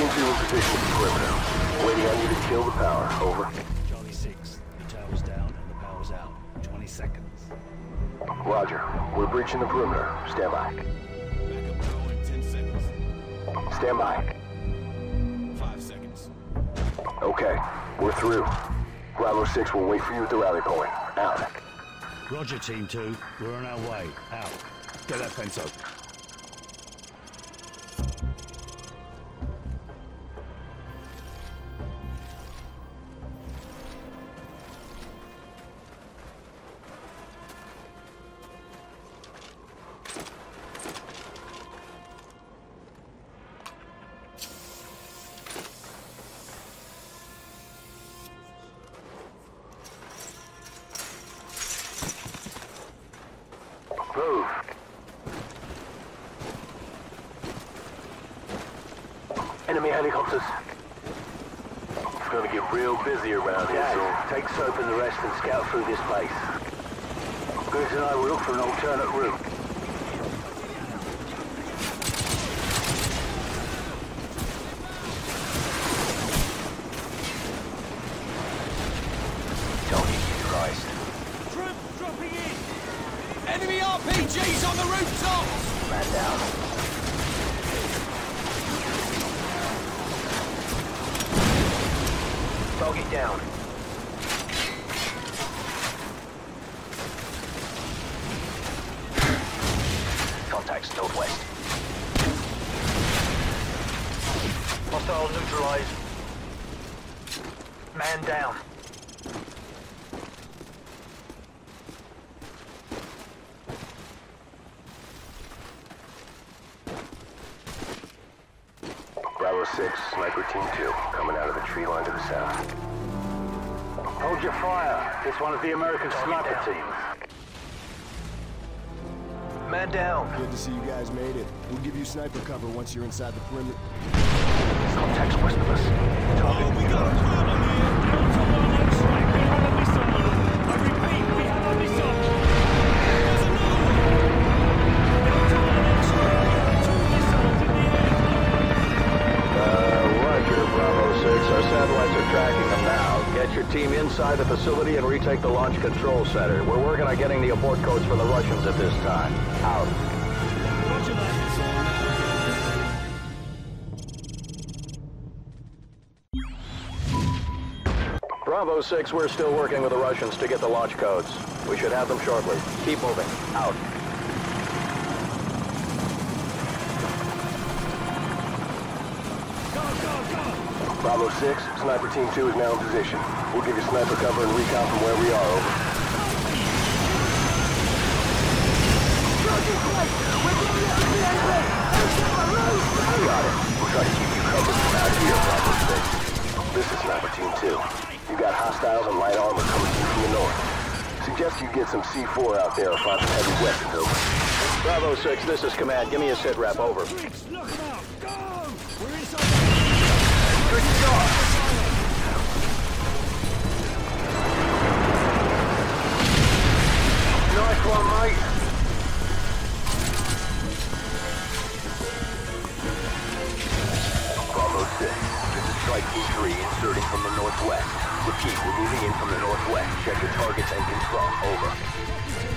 Team 2 in position perimeter. Waiting on you to kill the power. Over. Charlie 6. The tower's down and the power's out. 20 seconds. Roger. We're breaching the perimeter. Stand by. Back up power in 10 seconds. Stand by. 5 seconds. Okay. We're through. Bravo 6 will wait for you at the rally point. Out. Roger, Team 2. We're on our way. Out. Get that fence open. Bravo 6, Sniper Team 2, coming out of the tree line to the south. Hold your fire. This one is the American sniper team. Man down. Good to see you guys made it. We'll give you sniper cover once you're inside the perimeter. Contacts west of us. Target. we got a problem facility and retake the launch control center. We're working on getting the abort codes for the Russians at this time. Out. Bravo 6, we're still working with the Russians to get the launch codes. We should have them shortly. Keep moving. Out. Bravo 6, Sniper Team 2 is now in position. We'll give you sniper cover and recon from where we are, over. Got it. We'll try to keep you covered from out here, Bravo 6. This is Sniper Team 2. You got hostiles and light armor coming through from the north. Suggest you get some C4 out there or find some heavy weapons, over. Bravo 6, this is command. Give me a sit rep. Over. Look out! Go! We're inside Repeat, we're moving in from the northwest. Check your targets and control. Over.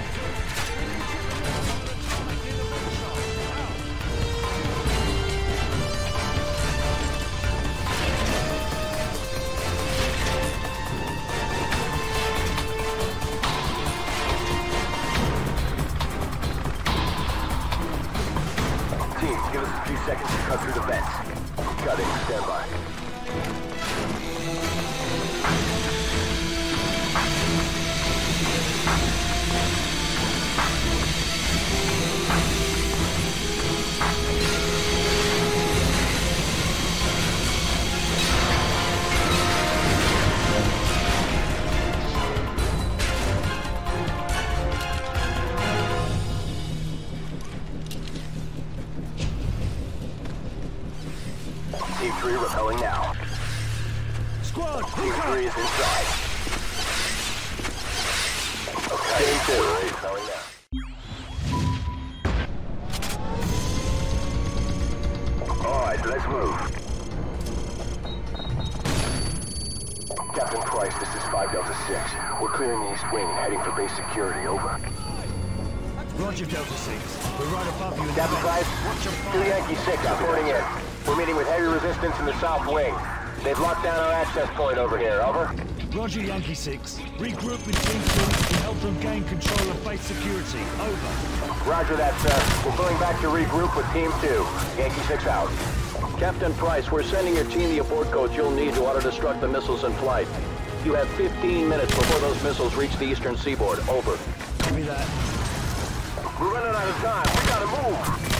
Captain Price, this is 5 Delta 6. We're clearing the east wing, heading for base security, over. Roger, Delta 6. We're right above you in Captain Price, Watch your two fire. Yankee 6 reporting in. We're meeting with heavy resistance in the south wing. They've locked down our access point over here, over. Roger, Yankee 6. Regroup with Team 2 to help them gain control of base security. Over. Roger that, sir. We're going back to regroup with Team 2. Yankee 6 out. Captain Price, we're sending your team the abort codes you'll need to auto-destruct the missiles in flight. You have 15 minutes before those missiles reach the eastern seaboard. Over. Give me that. We're running out of time. We gotta move.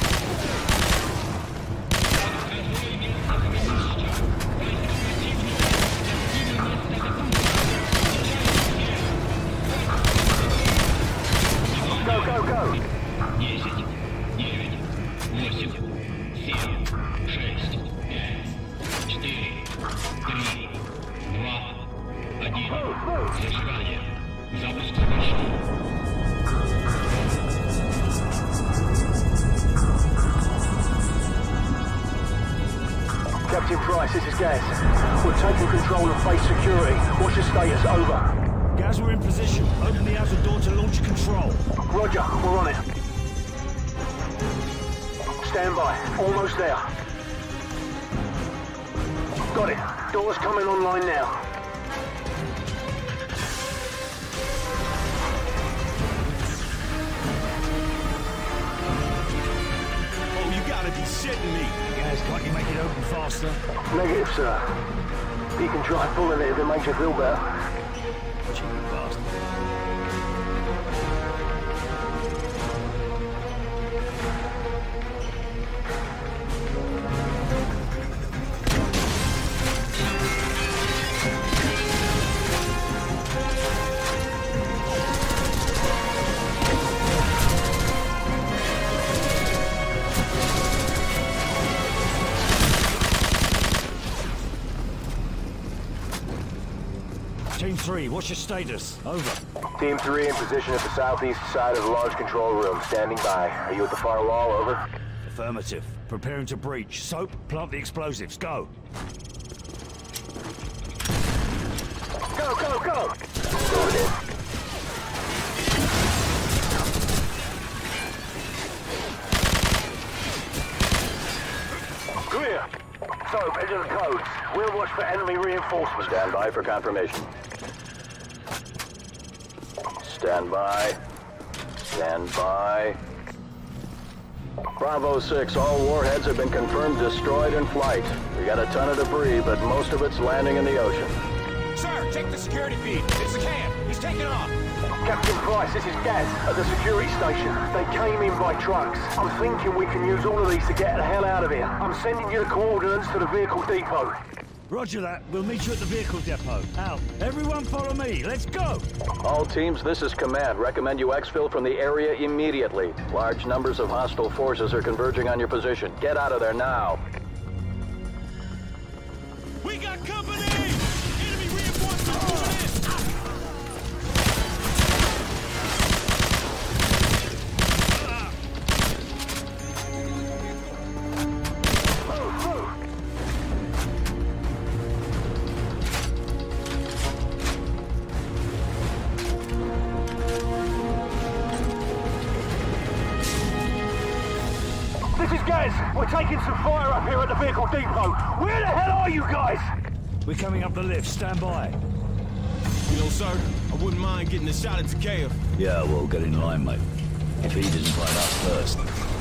Pulling it 3, what's your status? Over. Team 3 in position at the southeast side of the large control room, standing by. Are you at the far wall? Over. Affirmative. Preparing to breach. Soap, plant the explosives. Go. Go, go, go! Moving. Clear. So, enter the codes. We'll watch for enemy reinforcements. Stand by for confirmation. Stand by. Stand by. Bravo 6, all warheads have been confirmed destroyed in flight. We got a ton of debris, but most of it's landing in the ocean. Sir, check the security feed. It's the can. He's taking off. Captain Price, this is Gaz at the security station. They came in by trucks. I'm thinking we can use all of these to get the hell out of here. I'm sending you the coordinates to the vehicle depot. Roger that. We'll meet you at the vehicle depot. Out. Everyone follow me. Let's go. All teams, this is command. Recommend you exfil from the area immediately. Large numbers of hostile forces are converging on your position. Get out of there now. Getting a shot at Zakhaev. Yeah, well, get in line, mate. If he doesn't find us first.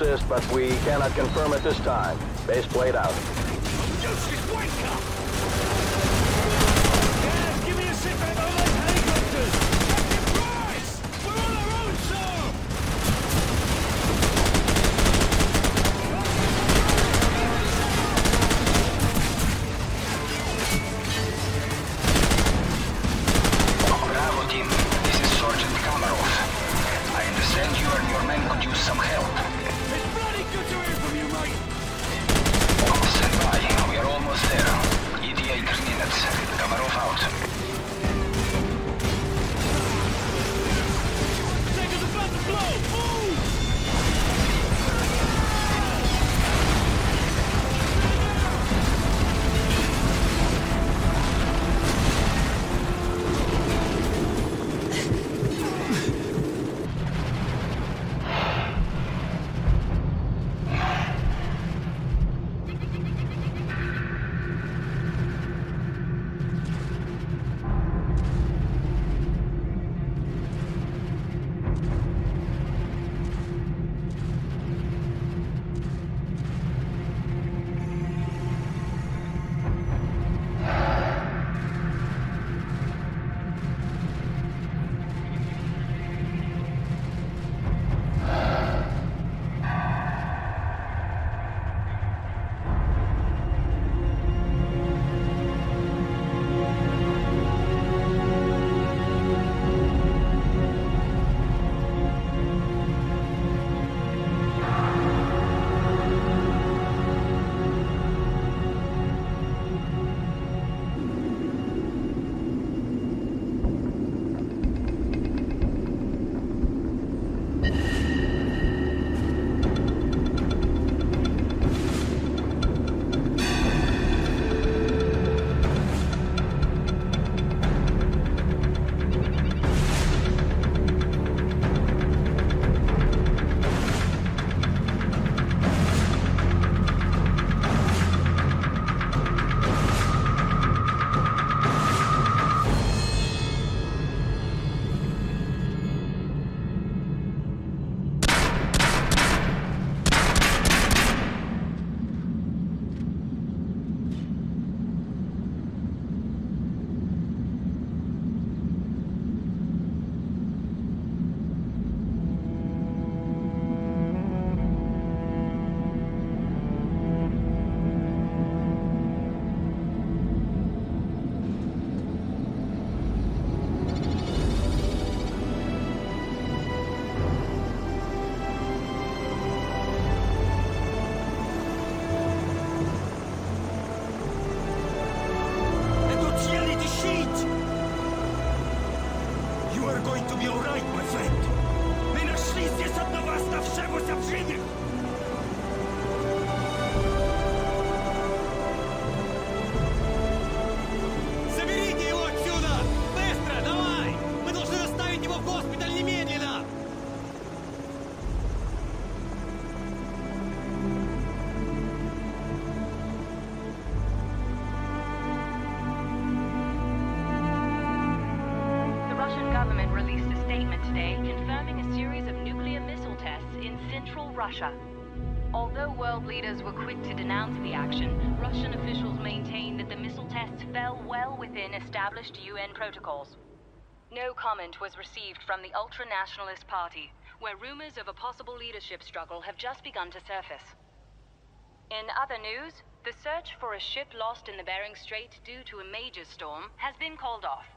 assist, but we cannot confirm at this time. Baseplate out. established UN protocols. No comment was received from the ultra-nationalist party, where rumors of a possible leadership struggle have just begun to surface. In other news, the search for a ship lost in the Bering Strait due to a major storm has been called off.